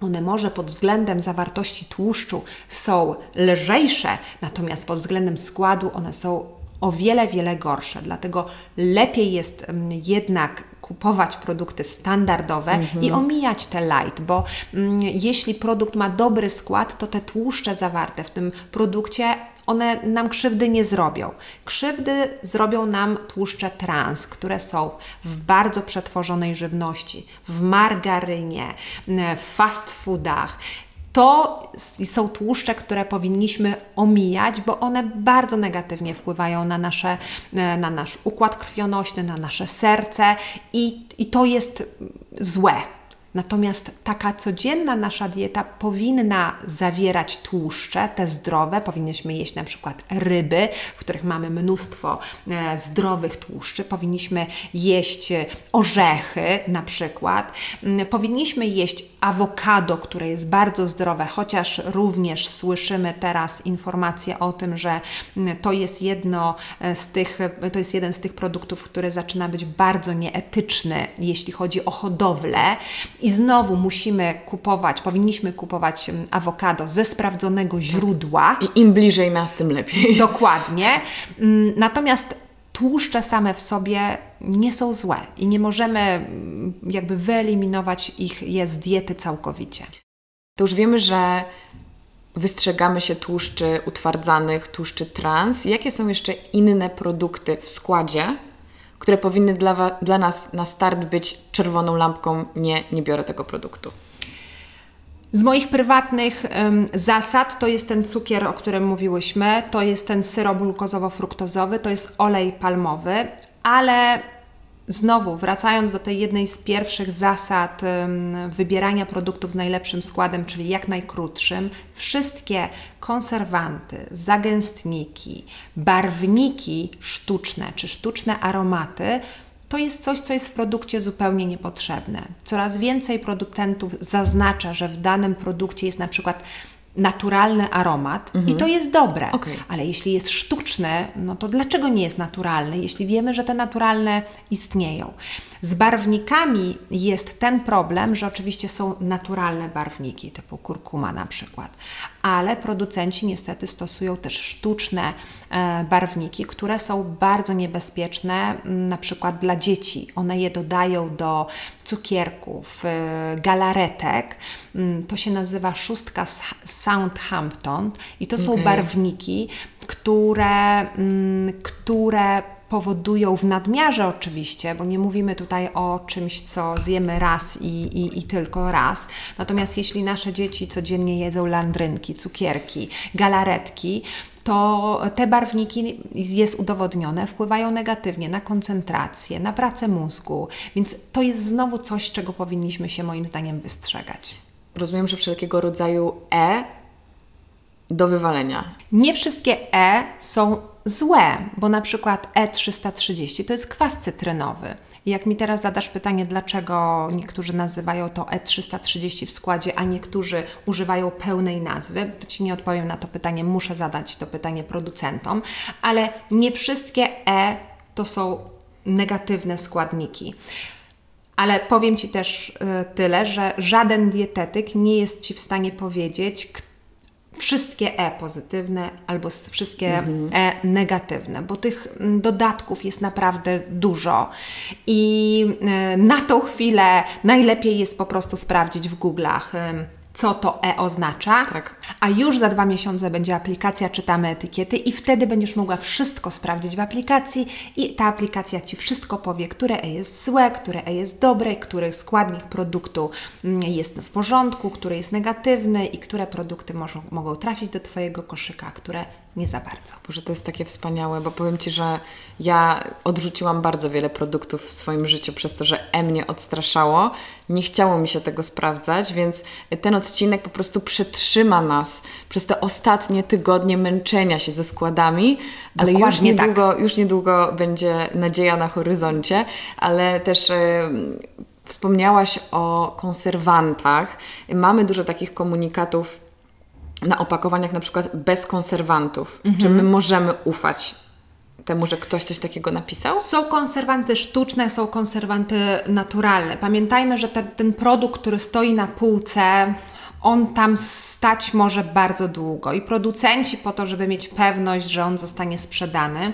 one może pod względem zawartości tłuszczu są lżejsze, natomiast pod względem składu one są o wiele, wiele gorsze. Dlatego lepiej jest mm, jednak kupować produkty standardowe mhm. i omijać te light, bo mm, jeśli produkt ma dobry skład, to te tłuszcze zawarte w tym produkcie one nam krzywdy nie zrobią. Krzywdy zrobią nam tłuszcze trans, które są w bardzo przetworzonej żywności, w margarynie, w fast foodach to są tłuszcze, które powinniśmy omijać, bo one bardzo negatywnie wpływają na, nasze, na nasz układ krwionośny, na nasze serce i, i to jest złe. Natomiast taka codzienna nasza dieta powinna zawierać tłuszcze, te zdrowe. Powinniśmy jeść na przykład ryby, w których mamy mnóstwo e, zdrowych tłuszczy. Powinniśmy jeść orzechy na przykład. Mm, powinniśmy jeść awokado, które jest bardzo zdrowe, chociaż również słyszymy teraz informacje o tym, że mm, to jest jedno e, z tych, to jest jeden z tych produktów, który zaczyna być bardzo nieetyczny, jeśli chodzi o hodowlę. I znowu musimy kupować, powinniśmy kupować awokado ze sprawdzonego źródła. I im bliżej nas, tym lepiej. Dokładnie. Mm, natomiast tłuszcze same w sobie nie są złe i nie możemy mm, jakby wyeliminować ich je z diety całkowicie. To już wiemy, że wystrzegamy się tłuszczy utwardzanych, tłuszczy trans. Jakie są jeszcze inne produkty w składzie, które powinny dla, dla nas na start być czerwoną lampką? Nie, nie biorę tego produktu. Z moich prywatnych um, zasad to jest ten cukier, o którym mówiłyśmy, to jest ten syrop glukozowo-fruktozowy, to jest olej palmowy, ale Znowu, wracając do tej jednej z pierwszych zasad wybierania produktów z najlepszym składem, czyli jak najkrótszym, wszystkie konserwanty, zagęstniki, barwniki sztuczne czy sztuczne aromaty to jest coś, co jest w produkcie zupełnie niepotrzebne. Coraz więcej producentów zaznacza, że w danym produkcie jest na przykład naturalny aromat mhm. i to jest dobre. Okay. Ale jeśli jest sztuczny, no to dlaczego nie jest naturalny, jeśli wiemy, że te naturalne istnieją? Z barwnikami jest ten problem, że oczywiście są naturalne barwniki, typu kurkuma na przykład, ale producenci niestety stosują też sztuczne e, barwniki, które są bardzo niebezpieczne, na przykład dla dzieci. One je dodają do cukierków, e, galaretek. To się nazywa szóstka Southampton i to okay. są barwniki, które, które powodują w nadmiarze oczywiście, bo nie mówimy tutaj o czymś, co zjemy raz i, i, i, tylko raz. Natomiast jeśli nasze dzieci codziennie jedzą landrynki, cukierki, galaretki, to te barwniki, jest udowodnione, wpływają negatywnie na koncentrację, na pracę mózgu, więc to jest znowu coś, czego powinniśmy się moim zdaniem wystrzegać. Rozumiem, że wszelkiego rodzaju E do wywalenia. Nie wszystkie E są złe, bo na przykład E330 to jest kwas cytrynowy. Jak mi teraz zadasz pytanie, dlaczego niektórzy nazywają to E330 w składzie, a niektórzy używają pełnej nazwy, to Ci nie odpowiem na to pytanie, muszę zadać to pytanie producentom, ale nie wszystkie E to są negatywne składniki. Ale powiem Ci też y, tyle, że żaden dietetyk nie jest Ci w stanie powiedzieć, wszystkie E pozytywne albo wszystkie mhm. E negatywne, bo tych dodatków jest naprawdę dużo i e, na tą chwilę najlepiej jest po prostu sprawdzić w Google'ach co to E oznacza, tak. a już za dwa miesiące będzie aplikacja Czytamy etykiety i wtedy będziesz mogła wszystko sprawdzić w aplikacji i ta aplikacja Ci wszystko powie, które E jest złe, które E jest dobre, który składnik produktu mm, jest w porządku, który jest negatywny i które produkty mogą, mogą trafić do Twojego koszyka, które nie za bardzo. Boże, to jest takie wspaniałe, bo powiem Ci, że ja odrzuciłam bardzo wiele produktów w swoim życiu przez to, że E mnie odstraszało. Nie chciało mi się tego sprawdzać, więc ten odcinek po prostu przetrzyma nas przez te ostatnie tygodnie męczenia się ze składami, ale już niedługo, tak. już niedługo będzie nadzieja na horyzoncie, ale też... Yy, Wspomniałaś o konserwantach. Mamy dużo takich komunikatów na opakowaniach na przykład bez konserwantów. Mhm. Czy my możemy ufać temu, że ktoś coś takiego napisał? Są konserwanty sztuczne, są konserwanty naturalne. Pamiętajmy, że ten, ten produkt, który stoi na półce, on tam stać może bardzo długo i producenci po to, żeby mieć pewność, że on zostanie sprzedany,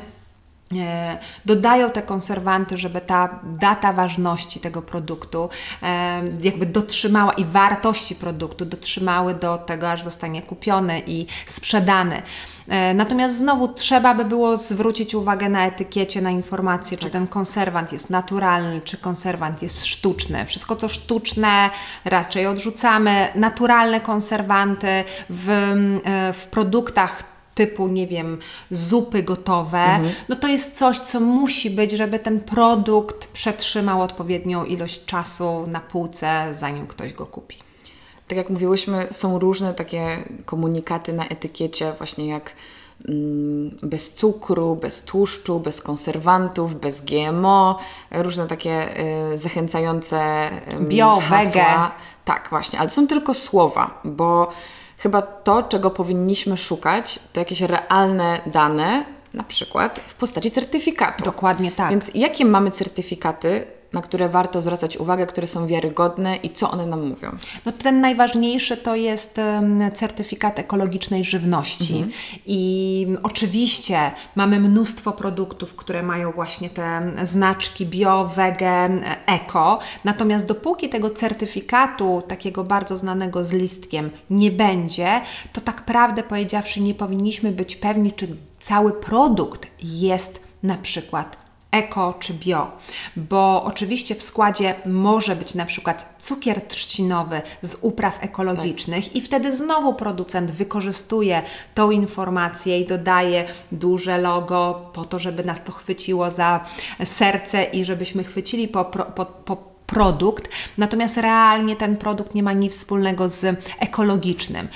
dodają te konserwanty, żeby ta data ważności tego produktu e, jakby dotrzymała i wartości produktu dotrzymały do tego, aż zostanie kupiony i sprzedany. E, natomiast znowu trzeba by było zwrócić uwagę na etykiecie, na informację, czy tak. ten konserwant jest naturalny, czy konserwant jest sztuczny. Wszystko co sztuczne raczej odrzucamy. Naturalne konserwanty w, w produktach typu, nie wiem, zupy gotowe, no to jest coś, co musi być, żeby ten produkt przetrzymał odpowiednią ilość czasu na półce, zanim ktoś go kupi. Tak jak mówiłyśmy, są różne takie komunikaty na etykiecie, właśnie jak mm, bez cukru, bez tłuszczu, bez konserwantów, bez GMO, różne takie y, zachęcające y, Bio, hasła. wege. Tak, właśnie, ale są tylko słowa, bo chyba to, czego powinniśmy szukać, to jakieś realne dane, na przykład w postaci certyfikatu. Dokładnie tak. Więc jakie mamy certyfikaty, na które warto zwracać uwagę, które są wiarygodne i co one nam mówią? No ten najważniejszy to jest certyfikat ekologicznej żywności. I oczywiście mamy mnóstwo produktów, które mają właśnie te znaczki bio, wege, eko. Natomiast dopóki tego certyfikatu, takiego bardzo znanego z listkiem, nie będzie, to tak prawdę powiedziawszy, nie powinniśmy być pewni, czy cały produkt jest na przykład eko czy bio, bo oczywiście w składzie może być na przykład cukier trzcinowy z upraw ekologicznych i wtedy znowu producent wykorzystuje tą informację i dodaje duże logo po to, żeby nas to chwyciło za serce i żebyśmy chwycili po, po, po produkt, natomiast realnie ten produkt nie ma nic wspólnego z ekologicznym.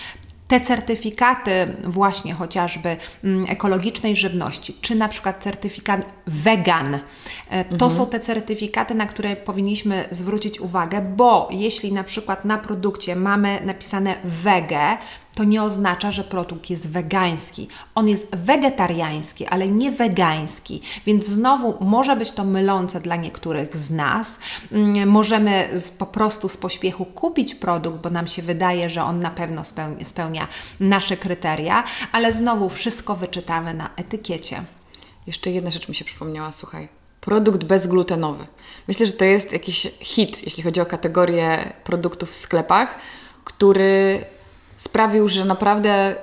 Te certyfikaty właśnie chociażby mm, ekologicznej żywności, czy na przykład certyfikat wegan, e, to są te certyfikaty, na które powinniśmy zwrócić uwagę, bo jeśli na przykład na produkcie mamy napisane wege, to nie oznacza, że produkt jest wegański. On jest wegetariański, ale nie wegański, więc znowu może być to mylące dla niektórych z nas. Mm, Możemy z, po prostu z pośpiechu kupić produkt, bo nam się wydaje, że on na pewno spełnia, spełnia nasze kryteria, ale znowu wszystko wyczytamy na etykiecie. Jeszcze jedna rzecz mi się przypomniała, słuchaj. Produkt bezglutenowy. Myślę, że to jest jakiś hit, jeśli chodzi o kategorię produktów w sklepach, który sprawił, że naprawdę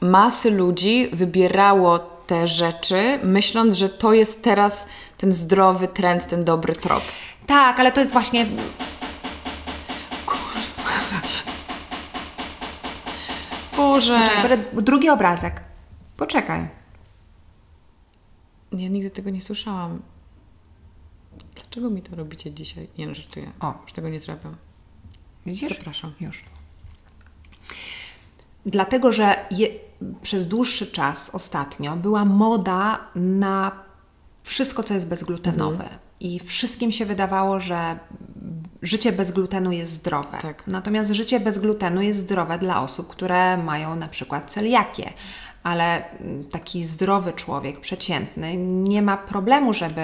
masy ludzi wybierało te rzeczy, myśląc, że to jest teraz ten zdrowy trend, ten dobry trop. Tak, ale to jest właśnie Boże! drugi obrazek. Poczekaj. Ja nigdy tego nie słyszałam. Dlaczego mi to robicie dzisiaj? Nie no, żartuję. O. Już tego nie zrobię. Widzisz? Zapraszam. Już. Dlatego, że je, przez dłuższy czas ostatnio była moda na wszystko, co jest bezglutenowe. I wszystkim się wydawało, że życie bez glutenu jest zdrowe. Tak. Natomiast życie bez glutenu jest zdrowe dla osób, które mają na przykład celiakię. Ale mm, taki zdrowy człowiek, przeciętny, nie ma problemu, żeby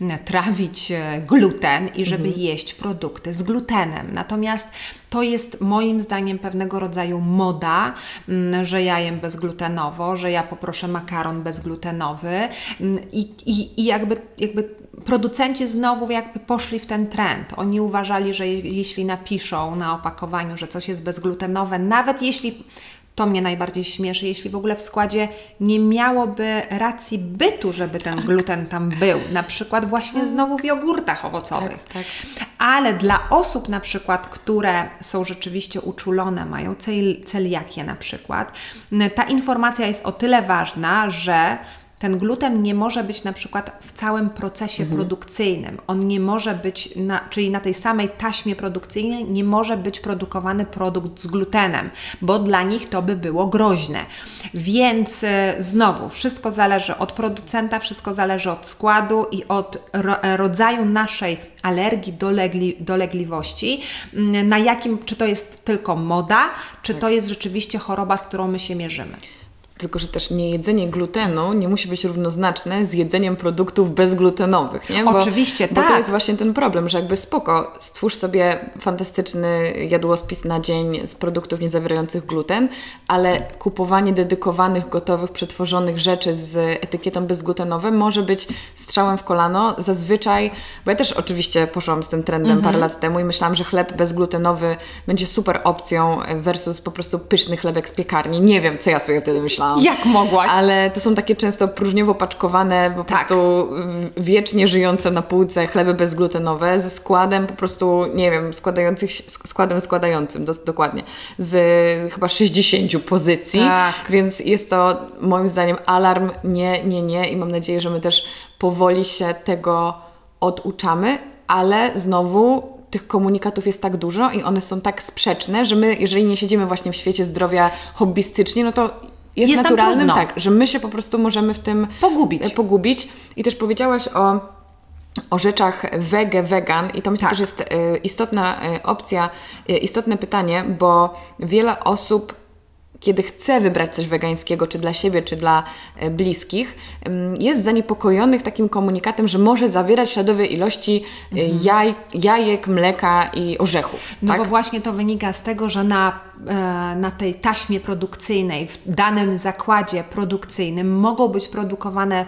mm, trawić e, gluten i żeby jeść produkty z glutenem. Natomiast to jest moim zdaniem pewnego rodzaju moda, mm, że ja jem bezglutenowo, że ja poproszę makaron bezglutenowy i, i, i jakby, jakby producenci znowu jakby poszli w ten trend. Oni uważali, że je- jeśli napiszą na opakowaniu, że coś jest bezglutenowe, nawet jeśli to mnie najbardziej śmieszy, jeśli w ogóle w składzie nie miałoby racji bytu, żeby ten gluten tam był. Na przykład właśnie znowu w jogurtach owocowych. Tak, Ale dla osób na przykład, które są rzeczywiście uczulone, mają cel, celiakię na przykład, ta informacja jest o tyle ważna, że ten gluten nie może być na przykład w całym procesie produkcyjnym. On nie może być, na, czyli na tej samej taśmie produkcyjnej, nie może być produkowany produkt z glutenem, bo dla nich to by było groźne. Więc e, znowu, wszystko zależy od producenta, wszystko zależy od składu i od ro, e, rodzaju naszej alergii, dolegli, dolegliwości, mm, na jakim, czy to jest tylko moda, czy to jest rzeczywiście choroba, z którą my się mierzymy. Tylko, że też nie jedzenie glutenu nie musi być równoznaczne z jedzeniem produktów bezglutenowych, nie? Oczywiście, bo to tak. jest właśnie ten problem, że jakby spoko, stwórz sobie fantastyczny jadłospis na dzień z produktów nie zawierających gluten, ale kupowanie dedykowanych, gotowych, przetworzonych rzeczy z etykietą bezglutenowym może być strzałem w kolano. Zazwyczaj, bo ja też oczywiście poszłam z tym trendem Mhm. parę lat temu i myślałam, że chleb bezglutenowy będzie super opcją versus po prostu pyszny chlebek z piekarni. Nie wiem, co ja sobie wtedy myślałam. Mogłam. Jak mogłaś? Ale to są takie często próżniowo paczkowane, po Tak. prostu wiecznie żyjące na półce chleby bezglutenowe ze składem po prostu, nie wiem, składających się, składem składającym, dos, dokładnie, z chyba 60 pozycji. Tak. Więc jest to moim zdaniem alarm, nie, nie, nie i mam nadzieję, że my też powoli się tego oduczamy, ale znowu tych komunikatów jest tak dużo i one są tak sprzeczne, że my, jeżeli nie siedzimy właśnie w świecie zdrowia hobbystycznie, no to jest, Jest naturalnym tak, że my się po prostu możemy w tym Pogubić. e, pogubić. I też powiedziałaś o, o rzeczach wege, wegan i to myślę Tak. też jest e, istotna e, opcja, istotne pytanie, bo wiele osób kiedy chce wybrać coś wegańskiego, czy dla siebie, czy dla e, bliskich, jest zaniepokojonych takim komunikatem, że może zawierać śladowe ilości e, jaj, jajek, mleka i orzechów. No tak? bo właśnie to wynika z tego, że na, e, na tej taśmie produkcyjnej, w danym zakładzie produkcyjnym mogą być produkowane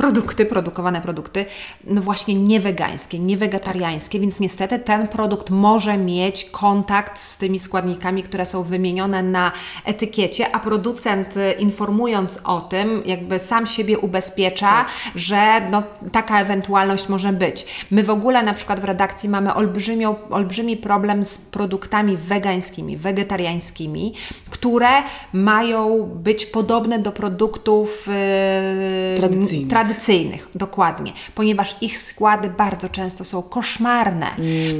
produkty, produkowane produkty, no właśnie niewegańskie, niewegetariańskie, więc niestety ten produkt może mieć kontakt z tymi składnikami, które są wymienione na etykiecie, a producent y, informując o tym, jakby sam siebie ubezpiecza, że no, taka ewentualność może być. My w ogóle na przykład w redakcji mamy olbrzymią, olbrzymi problem z produktami wegańskimi, wegetariańskimi, które mają być podobne do produktów yy, Tradycyjnych. Tradycyjnych, dokładnie, ponieważ ich składy bardzo często są koszmarne,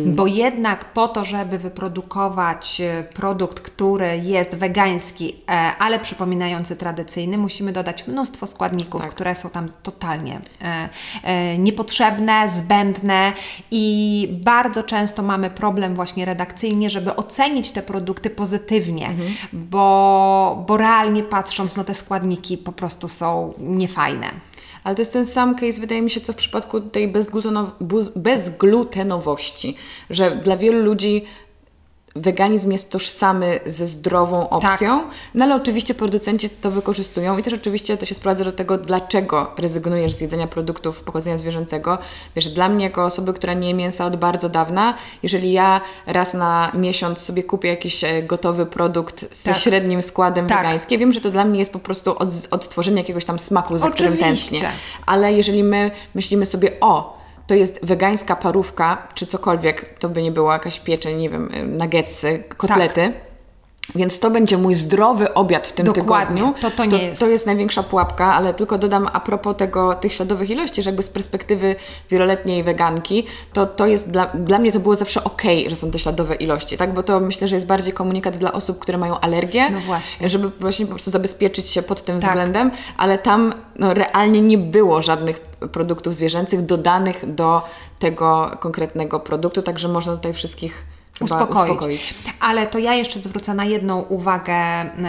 bo jednak po to, żeby wyprodukować e, produkt, który jest wegański, e, ale przypominający tradycyjny, musimy dodać mnóstwo składników, które są tam totalnie e, niepotrzebne, zbędne i bardzo często mamy problem właśnie redakcyjnie, żeby ocenić te produkty pozytywnie, bo, bo realnie patrząc, no te składniki po prostu są niefajne. Ale to jest ten sam case, wydaje mi się, co w przypadku tej bezglutenowości, że dla wielu ludzi weganizm jest tożsamy ze zdrową opcją, no ale oczywiście producenci to wykorzystują i też oczywiście to się sprowadza do tego, dlaczego rezygnujesz z jedzenia produktów pochodzenia zwierzęcego. Wiesz, dla mnie jako osoby, która nie je mięsa od bardzo dawna, jeżeli ja raz na miesiąc sobie kupię jakiś e, gotowy produkt ze Tak. średnim składem Tak. wegańskim, wiem, że to dla mnie jest po prostu od, odtworzenie jakiegoś tam smaku, za którym Oczywiście. tęsknię. Ale jeżeli my myślimy sobie, o, to jest wegańska parówka, czy cokolwiek, to by nie była jakaś pieczeń, nie wiem, nuggetsy, kotlety. Więc to będzie mój zdrowy obiad w tym Dokładnie. tygodniu. To- to nie jest. To jest największa pułapka, ale tylko dodam a propos tego, tych śladowych ilości, że jakby z perspektywy wieloletniej weganki, to to jest dla, dla mnie to było zawsze okej, że są te śladowe ilości, tak? Bo to myślę, że jest bardziej komunikat dla osób, które mają alergię, No właśnie. żeby właśnie po prostu zabezpieczyć się pod tym Tak. względem, ale tam no, realnie nie było żadnych produktów zwierzęcych dodanych do tego konkretnego produktu, także można tutaj wszystkich uspokoić. uspokoić. Ale to ja jeszcze zwrócę na jedną uwagę,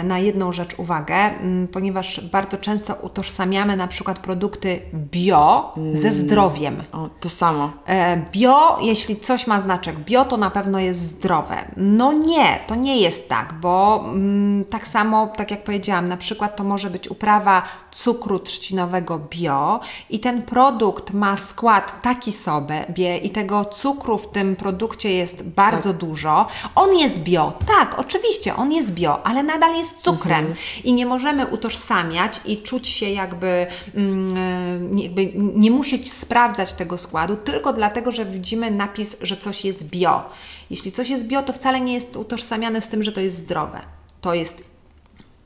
na jedną rzecz uwagę, mm, ponieważ bardzo często utożsamiamy na przykład produkty bio ze zdrowiem. O, to samo. E, Bio, jeśli coś ma znaczek bio, to na pewno jest zdrowe. No nie, to nie jest tak, bo mm, tak samo, tak jak powiedziałam, na przykład to może być uprawa cukru trzcinowego bio i ten produkt ma skład taki sobie i tego cukru w tym produkcie jest bardzo dużo. On jest bio, tak, oczywiście, on jest bio, ale nadal jest cukrem i nie możemy utożsamiać i czuć się jakby, mm, e, jakby nie musieć sprawdzać tego składu, tylko dlatego, że widzimy napis, że coś jest bio. Jeśli coś jest bio, to wcale nie jest utożsamiane z tym, że to jest zdrowe. To jest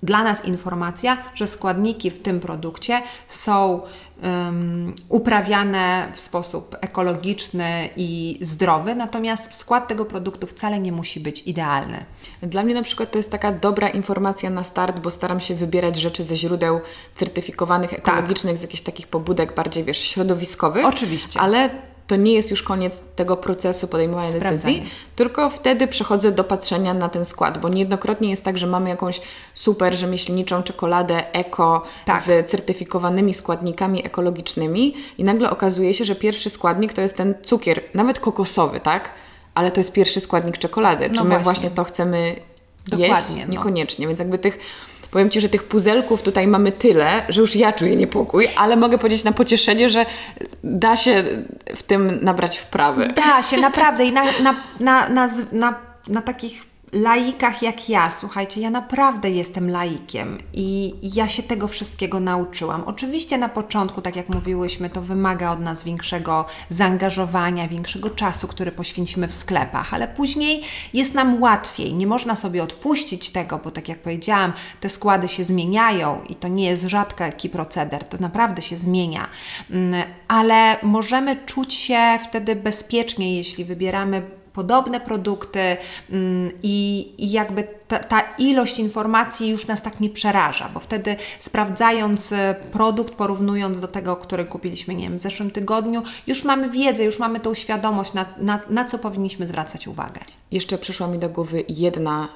dla nas informacja, że składniki w tym produkcie są ym, uprawiane w sposób ekologiczny i zdrowy, natomiast skład tego produktu wcale nie musi być idealny. Dla mnie na przykład to jest taka dobra informacja na start, bo staram się wybierać rzeczy ze źródeł certyfikowanych, ekologicznych, z jakichś takich pobudek bardziej, wiesz, środowiskowych. Oczywiście. Ale to nie jest już koniec tego procesu podejmowania Sprawdzania. decyzji, tylko wtedy przechodzę do patrzenia na ten skład, bo niejednokrotnie jest tak, że mamy jakąś super rzemieślniczą czekoladę eko Tak. z certyfikowanymi składnikami ekologicznymi i nagle okazuje się, że pierwszy składnik to jest ten cukier, nawet kokosowy, tak? Ale to jest pierwszy składnik czekolady. Czy No my właśnie. właśnie to chcemy Dokładnie, jeść? no. Niekoniecznie, więc jakby tych Powiem Ci, że tych puzelków tutaj mamy tyle, że już ja czuję niepokój, ale mogę powiedzieć na pocieszenie, że da się w tym nabrać wprawy. Da się, naprawdę. I na, na, na, na, na takich laikach jak ja, słuchajcie, ja naprawdę jestem laikiem i ja się tego wszystkiego nauczyłam. Oczywiście na początku, tak jak mówiłyśmy, to wymaga od nas większego zaangażowania, większego czasu, który poświęcimy w sklepach, ale później jest nam łatwiej. Nie można sobie odpuścić tego, bo tak jak powiedziałam, te składy się zmieniają i to nie jest rzadki proceder, to naprawdę się zmienia, mm, ale możemy czuć się wtedy bezpiecznie, jeśli wybieramy podobne produkty mm, i, i jakby ta, ta, ilość informacji już nas tak nie przeraża, bo wtedy sprawdzając e, produkt, porównując do tego, który kupiliśmy, nie wiem, w zeszłym tygodniu, już mamy wiedzę, już mamy tą świadomość, na, na, na co powinniśmy zwracać uwagę. Jeszcze przyszła mi do głowy jedna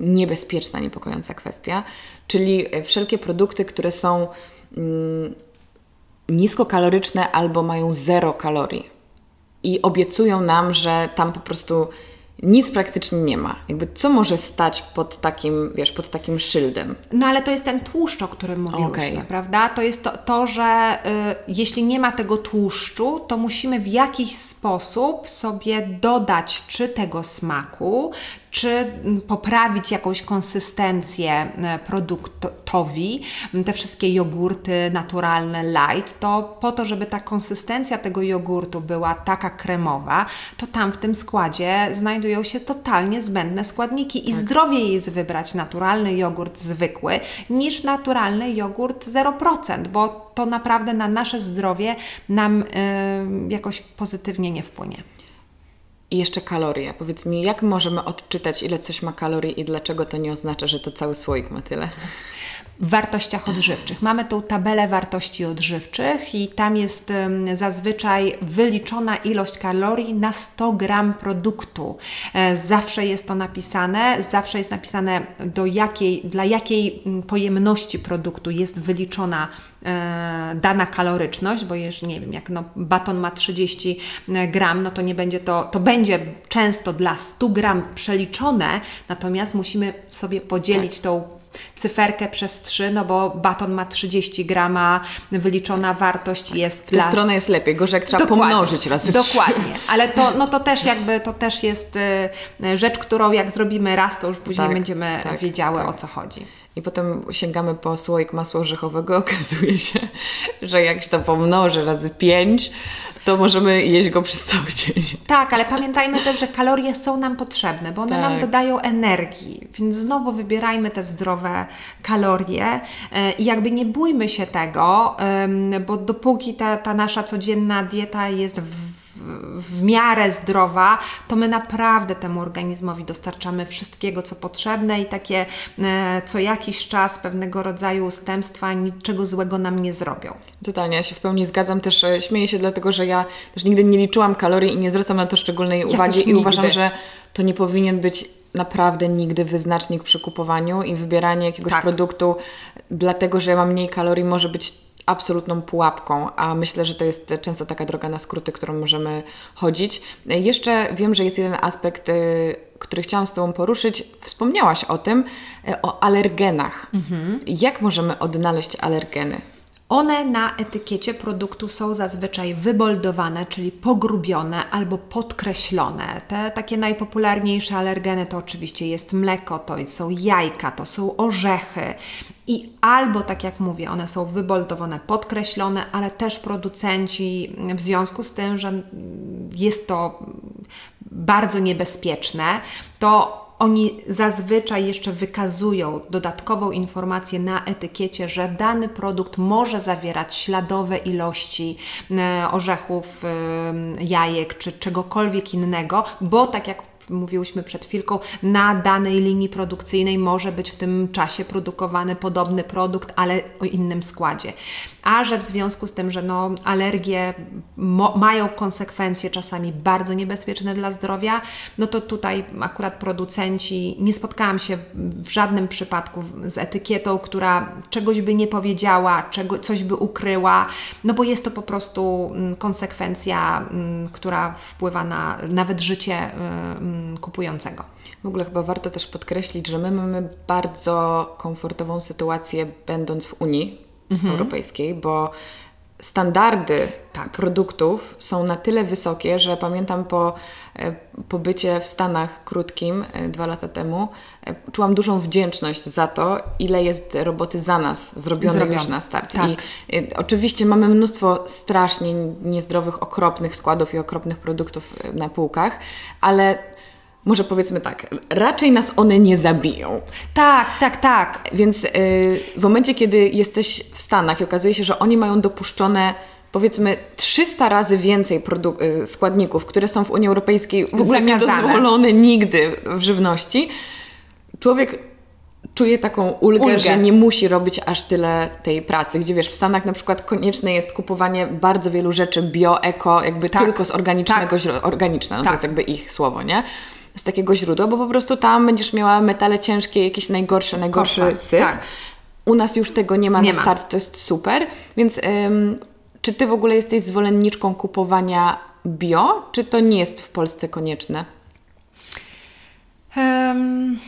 niebezpieczna, niepokojąca kwestia, czyli wszelkie produkty, które są mm, niskokaloryczne albo mają zero kalorii i obiecują nam, że tam po prostu nic praktycznie nie ma. Jakby co może stać pod takim, wiesz, pod takim szyldem? No ale to jest ten tłuszcz, o którym mówiłyśmy, okay. prawda? To jest to, to że y, jeśli nie ma tego tłuszczu, to musimy w jakiś sposób sobie dodać czy tego smaku, czy poprawić jakąś konsystencję e, produktowi, te wszystkie jogurty naturalne, light, to po to, żeby ta konsystencja tego jogurtu była taka kremowa, to tam w tym składzie znajdują się totalnie zbędne składniki i tak. zdrowiej jest wybrać naturalny jogurt zwykły niż naturalny jogurt 0%, bo to naprawdę na nasze zdrowie nam yy, jakoś pozytywnie nie wpłynie. I jeszcze kalorie. Powiedz mi, jak możemy odczytać, ile coś ma kalorii i dlaczego to nie oznacza, że to cały słoik ma tyle? Wartościach odżywczych. Mamy tą tabelę wartości odżywczych i tam jest zazwyczaj wyliczona ilość kalorii na 100 gram produktu. E, zawsze jest to napisane, zawsze jest napisane do jakiej, dla jakiej pojemności produktu jest wyliczona e, dana kaloryczność, bo jeżeli nie wiem, jak no, baton ma 30 e, gram, no to nie będzie to, to będzie często dla 100 gram przeliczone, natomiast musimy sobie podzielić tak. tą cyferkę przez 3, no bo baton ma 30 grama, wyliczona wartość jest Ta dla... strona jest lepiej, gorzej jak trzeba Dokładnie. pomnożyć razy Dokładnie, ale to, no to też jakby, to też jest y, rzecz, którą jak zrobimy raz, to już później tak, będziemy tak, wiedziały tak. o co chodzi. I potem sięgamy po słoik masła orzechowego, okazuje się, że jak się to pomnoży razy 5, to możemy jeść go przez cały dzień. Tak, ale pamiętajmy też, że kalorie są nam potrzebne, bo one tak. nam dodają energii, więc znowu wybierajmy te zdrowe kalorie e, i jakby nie bójmy się tego, bo dopóki ta, ta nasza codzienna dieta jest w w miarę zdrowa, to my naprawdę temu organizmowi dostarczamy wszystkiego, co potrzebne i takie e, co jakiś czas pewnego rodzaju ustępstwa niczego złego nam nie zrobią. Totalnie, ja się w pełni zgadzam. Też e, śmieję się dlatego, że ja też nigdy nie liczyłam kalorii i nie zwracam na to szczególnej ja uwagi i uważam, że to nie powinien być naprawdę nigdy wyznacznik przy kupowaniu i wybieranie jakiegoś tak. produktu, dlatego że ja mam mniej kalorii, może być absolutną pułapką, a myślę, że to jest często taka droga na skróty, którą możemy chodzić. Jeszcze wiem, że jest jeden aspekt, y, który chciałam z Tobą poruszyć. Wspomniałaś o tym, y, o alergenach. Mhm. Jak możemy odnaleźć alergeny? One na etykiecie produktu są zazwyczaj wyboldowane, czyli pogrubione albo podkreślone. Te takie najpopularniejsze alergeny to oczywiście jest mleko, to są jajka, to są orzechy. I albo, tak jak mówię, one są wyboldowane, podkreślone, ale też producenci w związku z tym, że jest to bardzo niebezpieczne, to oni zazwyczaj jeszcze wykazują dodatkową informację na etykiecie, że dany produkt może zawierać śladowe ilości e, orzechów, e, jajek czy czegokolwiek innego, bo tak jak mówiłyśmy przed chwilką, na danej linii produkcyjnej może być w tym czasie produkowany podobny produkt, ale o innym składzie. A że w związku z tym, że no, alergie mają konsekwencje czasami bardzo niebezpieczne dla zdrowia, no to tutaj akurat producenci, nie spotkałam się w żadnym przypadku z etykietą, która czegoś by nie powiedziała, czego, coś by ukryła, no bo jest to po prostu mm, konsekwencja, mm, która wpływa na nawet życie y, kupującego. W ogóle chyba warto też podkreślić, że my mamy bardzo komfortową sytuację, będąc w Unii mhm. Europejskiej, bo standardy tak. produktów są na tyle wysokie, że pamiętam po e, pobycie w Stanach krótkim e, dwa lata temu, e, czułam dużą wdzięczność za to, ile jest roboty za nas zrobione, zrobione. już na start. Tak. I oczywiście mamy mnóstwo strasznie niezdrowych, okropnych składów i okropnych produktów na półkach, ale może powiedzmy tak, raczej nas one nie zabiją. Tak, tak, tak. Więc yy, w momencie, kiedy jesteś w Stanach i okazuje się, że oni mają dopuszczone powiedzmy 300 razy więcej y, składników, które są w Unii Europejskiej w ogóle nie dozwolone nigdy w żywności, człowiek czuje taką ulgę, ulgę, że nie musi robić aż tyle tej pracy. Gdzie wiesz, w Stanach na przykład konieczne jest kupowanie bardzo wielu rzeczy bio, eko, jakby tak, tylko z organicznego tak. źródła. Organiczne, no tak. to jest jakby ich słowo, nie? Z takiego źródła, bo po prostu tam będziesz miała metale ciężkie, jakieś najgorsze, najgorszy syf. Tak. U nas już tego nie ma nie na start, ma. to jest super. Więc ym, czy Ty w ogóle jesteś zwolenniczką kupowania bio, czy to nie jest w Polsce konieczne? Um,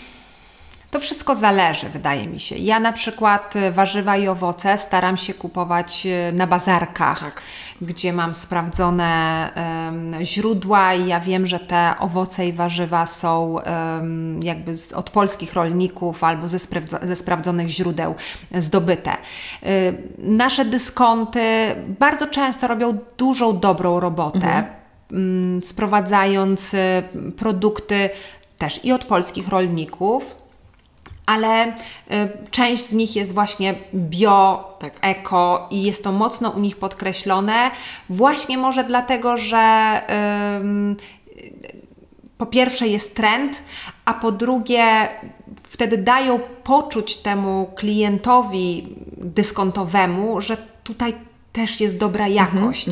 to wszystko zależy, wydaje mi się. Ja na przykład y, warzywa i owoce staram się kupować y, na bazarkach, tak. gdzie mam sprawdzone um, źródła i ja wiem, że te owoce i warzywa są um, jakby z, od polskich rolników albo ze, ze sprawdzonych źródeł zdobyte. Y, nasze dyskonty bardzo często robią dużą, dobrą robotę. Mhm. Mm, sprowadzając produkty też i od polskich rolników, ale y, część z nich jest właśnie bio, tak. eko i jest to mocno u nich podkreślone, właśnie może dlatego, że po pierwsze jest trend, a po drugie wtedy dają poczuć temu klientowi dyskontowemu, że tutaj też jest dobra mhm, jakość.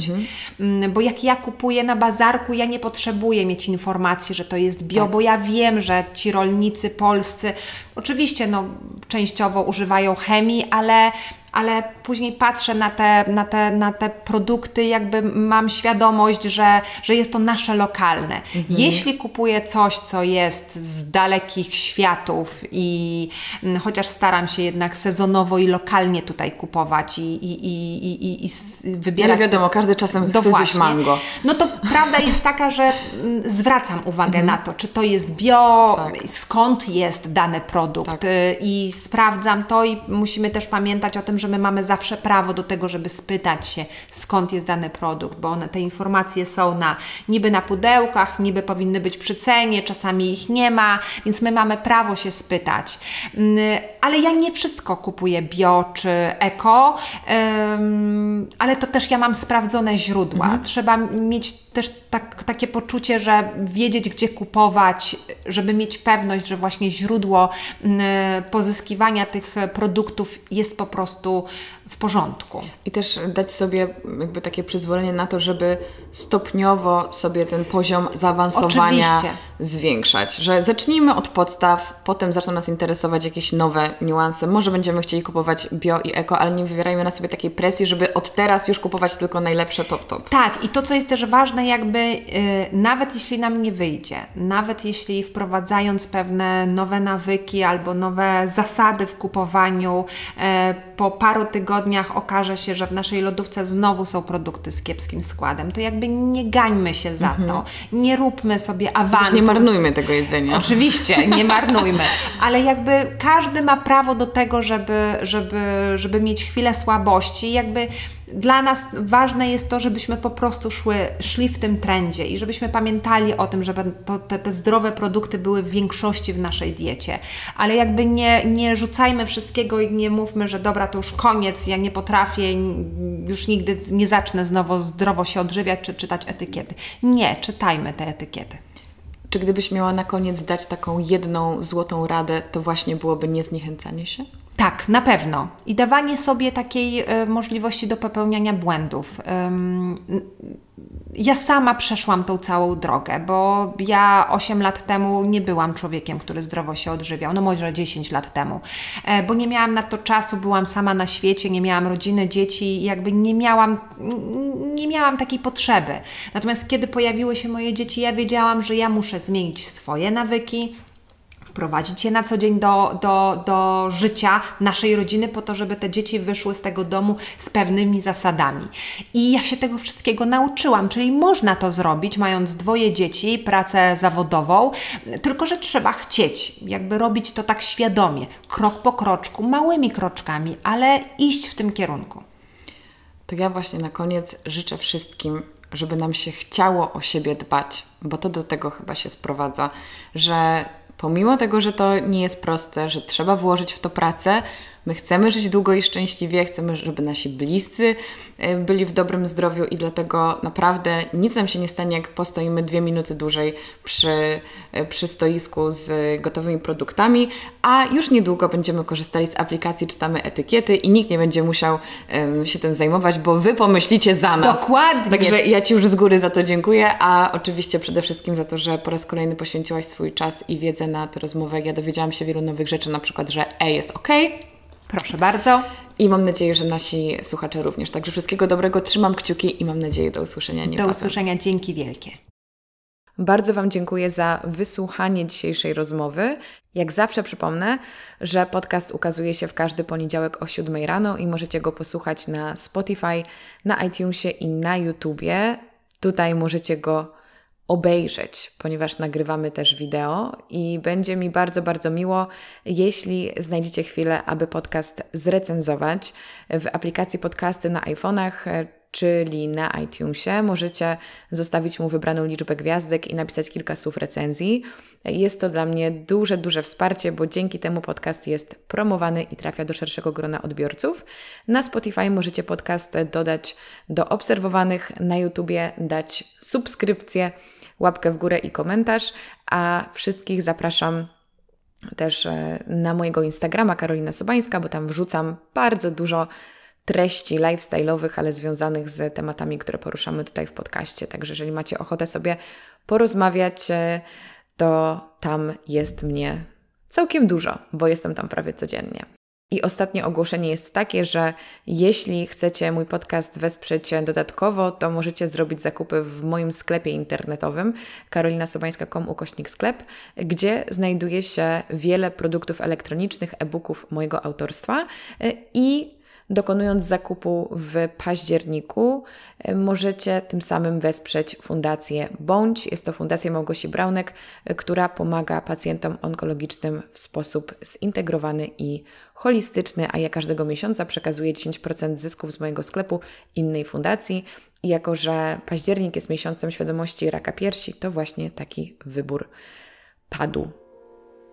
Mm Bo jak ja kupuję na bazarku, ja nie potrzebuję mieć informacji, że to jest bio, tak. bo ja wiem, że ci rolnicy polscy oczywiście no, częściowo używają chemii, ale ale później patrzę na te, na te, na te produkty, jakby mam świadomość, że, że jest to nasze lokalne. Mhm. Jeśli kupuję coś, co jest z dalekich światów i m, mm, chociaż staram się jednak sezonowo i lokalnie tutaj kupować i, i, i, i, i wybierać. Ale wiadomo, każdy czasem chce zjeść mango. No to prawda jest taka, że m, mm, zwracam uwagę mhm. na to, czy to jest bio, tak. skąd jest dany produkt tak. Y, i sprawdzam to i musimy też pamiętać o tym, że my mamy zawsze prawo do tego, żeby spytać się, skąd jest dany produkt, bo one, te informacje są na niby na pudełkach, niby powinny być przy cenie, czasami ich nie ma, więc my mamy prawo się spytać. Mm, ale ja nie wszystko kupuję bio czy eko, ale to też ja mam sprawdzone źródła. Mhm. Trzeba mieć też tak, takie poczucie, że wiedzieć, gdzie kupować, żeby mieć pewność, że właśnie źródło mm, pozyskiwania tych produktów jest po prostu w porządku. I też dać sobie jakby takie przyzwolenie na to, żeby stopniowo sobie ten poziom zaawansowania Oczywiście. zwiększać. Że zacznijmy od podstaw, potem zaczną nas interesować jakieś nowe niuanse. Może będziemy chcieli kupować bio i eko, ale nie wywierajmy na sobie takiej presji, żeby od teraz już kupować tylko najlepsze top top. Tak, i to co jest też ważne, jakby yy, nawet jeśli nam nie wyjdzie, nawet jeśli wprowadzając pewne nowe nawyki albo nowe zasady w kupowaniu, yy, po paru tygodniach okaże się, że w naszej lodówce znowu są produkty z kiepskim składem, to jakby nie gańmy się za mhm. to. Nie róbmy sobie awansu. Nie marnujmy tego jedzenia. Oczywiście, nie marnujmy. Ale jakby każdy ma prawo do tego, żeby, żeby, żeby mieć chwilę słabości. Jakby dla nas ważne jest to, żebyśmy po prostu szły, szli w tym trendzie i żebyśmy pamiętali o tym, żeby to, te, te zdrowe produkty były w większości w naszej diecie. Ale jakby nie, nie rzucajmy wszystkiego i nie mówmy, że dobra, to już koniec, ja nie potrafię, już nigdy nie zacznę znowu zdrowo się odżywiać czy czytać etykiety. Nie, czytajmy te etykiety. Czy gdybyś miała na koniec dać taką jedną złotą radę, to właśnie byłoby niezniechęcanie się? Tak, na pewno. I dawanie sobie takiej y, możliwości do popełniania błędów. Ja sama przeszłam tą całą drogę, bo ja 8 lat temu nie byłam człowiekiem, który zdrowo się odżywiał, no może 10 lat temu, e, bo nie miałam na to czasu, byłam sama na świecie, nie miałam rodziny, dzieci, jakby nie miałam, nie miałam takiej potrzeby. Natomiast kiedy pojawiły się moje dzieci, ja wiedziałam, że ja muszę zmienić swoje nawyki, wprowadzić je na co dzień do, do, do życia naszej rodziny, po to, żeby te dzieci wyszły z tego domu z pewnymi zasadami. I ja się tego wszystkiego nauczyłam, czyli można to zrobić, mając dwoje dzieci, pracę zawodową, tylko że trzeba chcieć, jakby robić to tak świadomie, krok po kroczku, małymi kroczkami, ale iść w tym kierunku. To ja właśnie na koniec życzę wszystkim, żeby nam się chciało o siebie dbać, bo to do tego chyba się sprowadza, że pomimo tego, że to nie jest proste, że trzeba włożyć w to pracę, My chcemy żyć długo i szczęśliwie, chcemy, żeby nasi bliscy e, byli w dobrym zdrowiu i dlatego naprawdę nic nam się nie stanie, jak postoimy dwie minuty dłużej przy, e, przy stoisku z gotowymi produktami, a już niedługo będziemy korzystali z aplikacji, czytamy etykiety i nikt nie będzie musiał um, się tym zajmować, bo Wy pomyślicie za nas. Dokładnie. Także ja Ci już z góry za to dziękuję, a oczywiście przede wszystkim za to, że po raz kolejny poświęciłaś swój czas i wiedzę na tę rozmowę. Ja dowiedziałam się wielu nowych rzeczy, na przykład, że E jest ok, Proszę bardzo. I mam nadzieję, że nasi słuchacze również. Także wszystkiego dobrego, trzymam kciuki i mam nadzieję do usłyszenia niebawem. Do usłyszenia, dzięki wielkie. Bardzo Wam dziękuję za wysłuchanie dzisiejszej rozmowy. Jak zawsze przypomnę, że podcast ukazuje się w każdy poniedziałek o 7 rano i możecie go posłuchać na Spotify, na iTunesie i na YouTubie. Tutaj możecie go obejrzeć, ponieważ nagrywamy też wideo i będzie mi bardzo, bardzo miło, jeśli znajdziecie chwilę, aby podcast zrecenzować w aplikacji podcasty na iPhone'ach czyli na iTunesie. Możecie zostawić mu wybraną liczbę gwiazdek i napisać kilka słów recenzji. Jest to dla mnie duże, duże wsparcie, bo dzięki temu podcast jest promowany i trafia do szerszego grona odbiorców. Na Spotify możecie podcast dodać do obserwowanych, na YouTubie dać subskrypcję łapkę w górę i komentarz, a wszystkich zapraszam też e, na mojego Instagrama Karolina Sobańska, bo tam wrzucam bardzo dużo treści lifestyle'owych, ale związanych z tematami, które poruszamy tutaj w podcaście. Także jeżeli macie ochotę sobie porozmawiać, e, to tam jest mnie całkiem dużo, bo jestem tam prawie codziennie. I ostatnie ogłoszenie jest takie, że jeśli chcecie mój podcast wesprzeć dodatkowo, to możecie zrobić zakupy w moim sklepie internetowym karolinasobańska.com ukośnik sklep, gdzie znajduje się wiele produktów elektronicznych, e-booków mojego autorstwa i Dokonując zakupu w październiku, e, możecie tym samym wesprzeć Fundację Bądź. Jest to Fundacja Małgosi Braunek, e, która pomaga pacjentom onkologicznym w sposób zintegrowany i holistyczny, a ja każdego miesiąca przekazuję 10% zysków z mojego sklepu innej fundacji. I jako, że październik jest miesiącem świadomości raka piersi, to właśnie taki wybór padł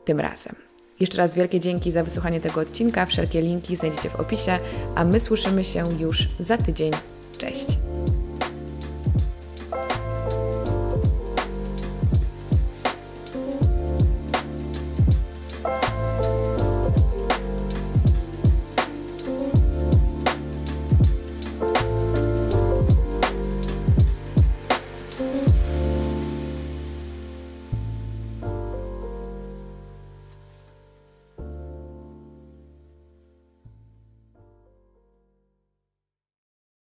tym razem. Jeszcze raz wielkie dzięki za wysłuchanie tego odcinka. Wszelkie linki znajdziecie w opisie, a my słyszymy się już za tydzień. Cześć!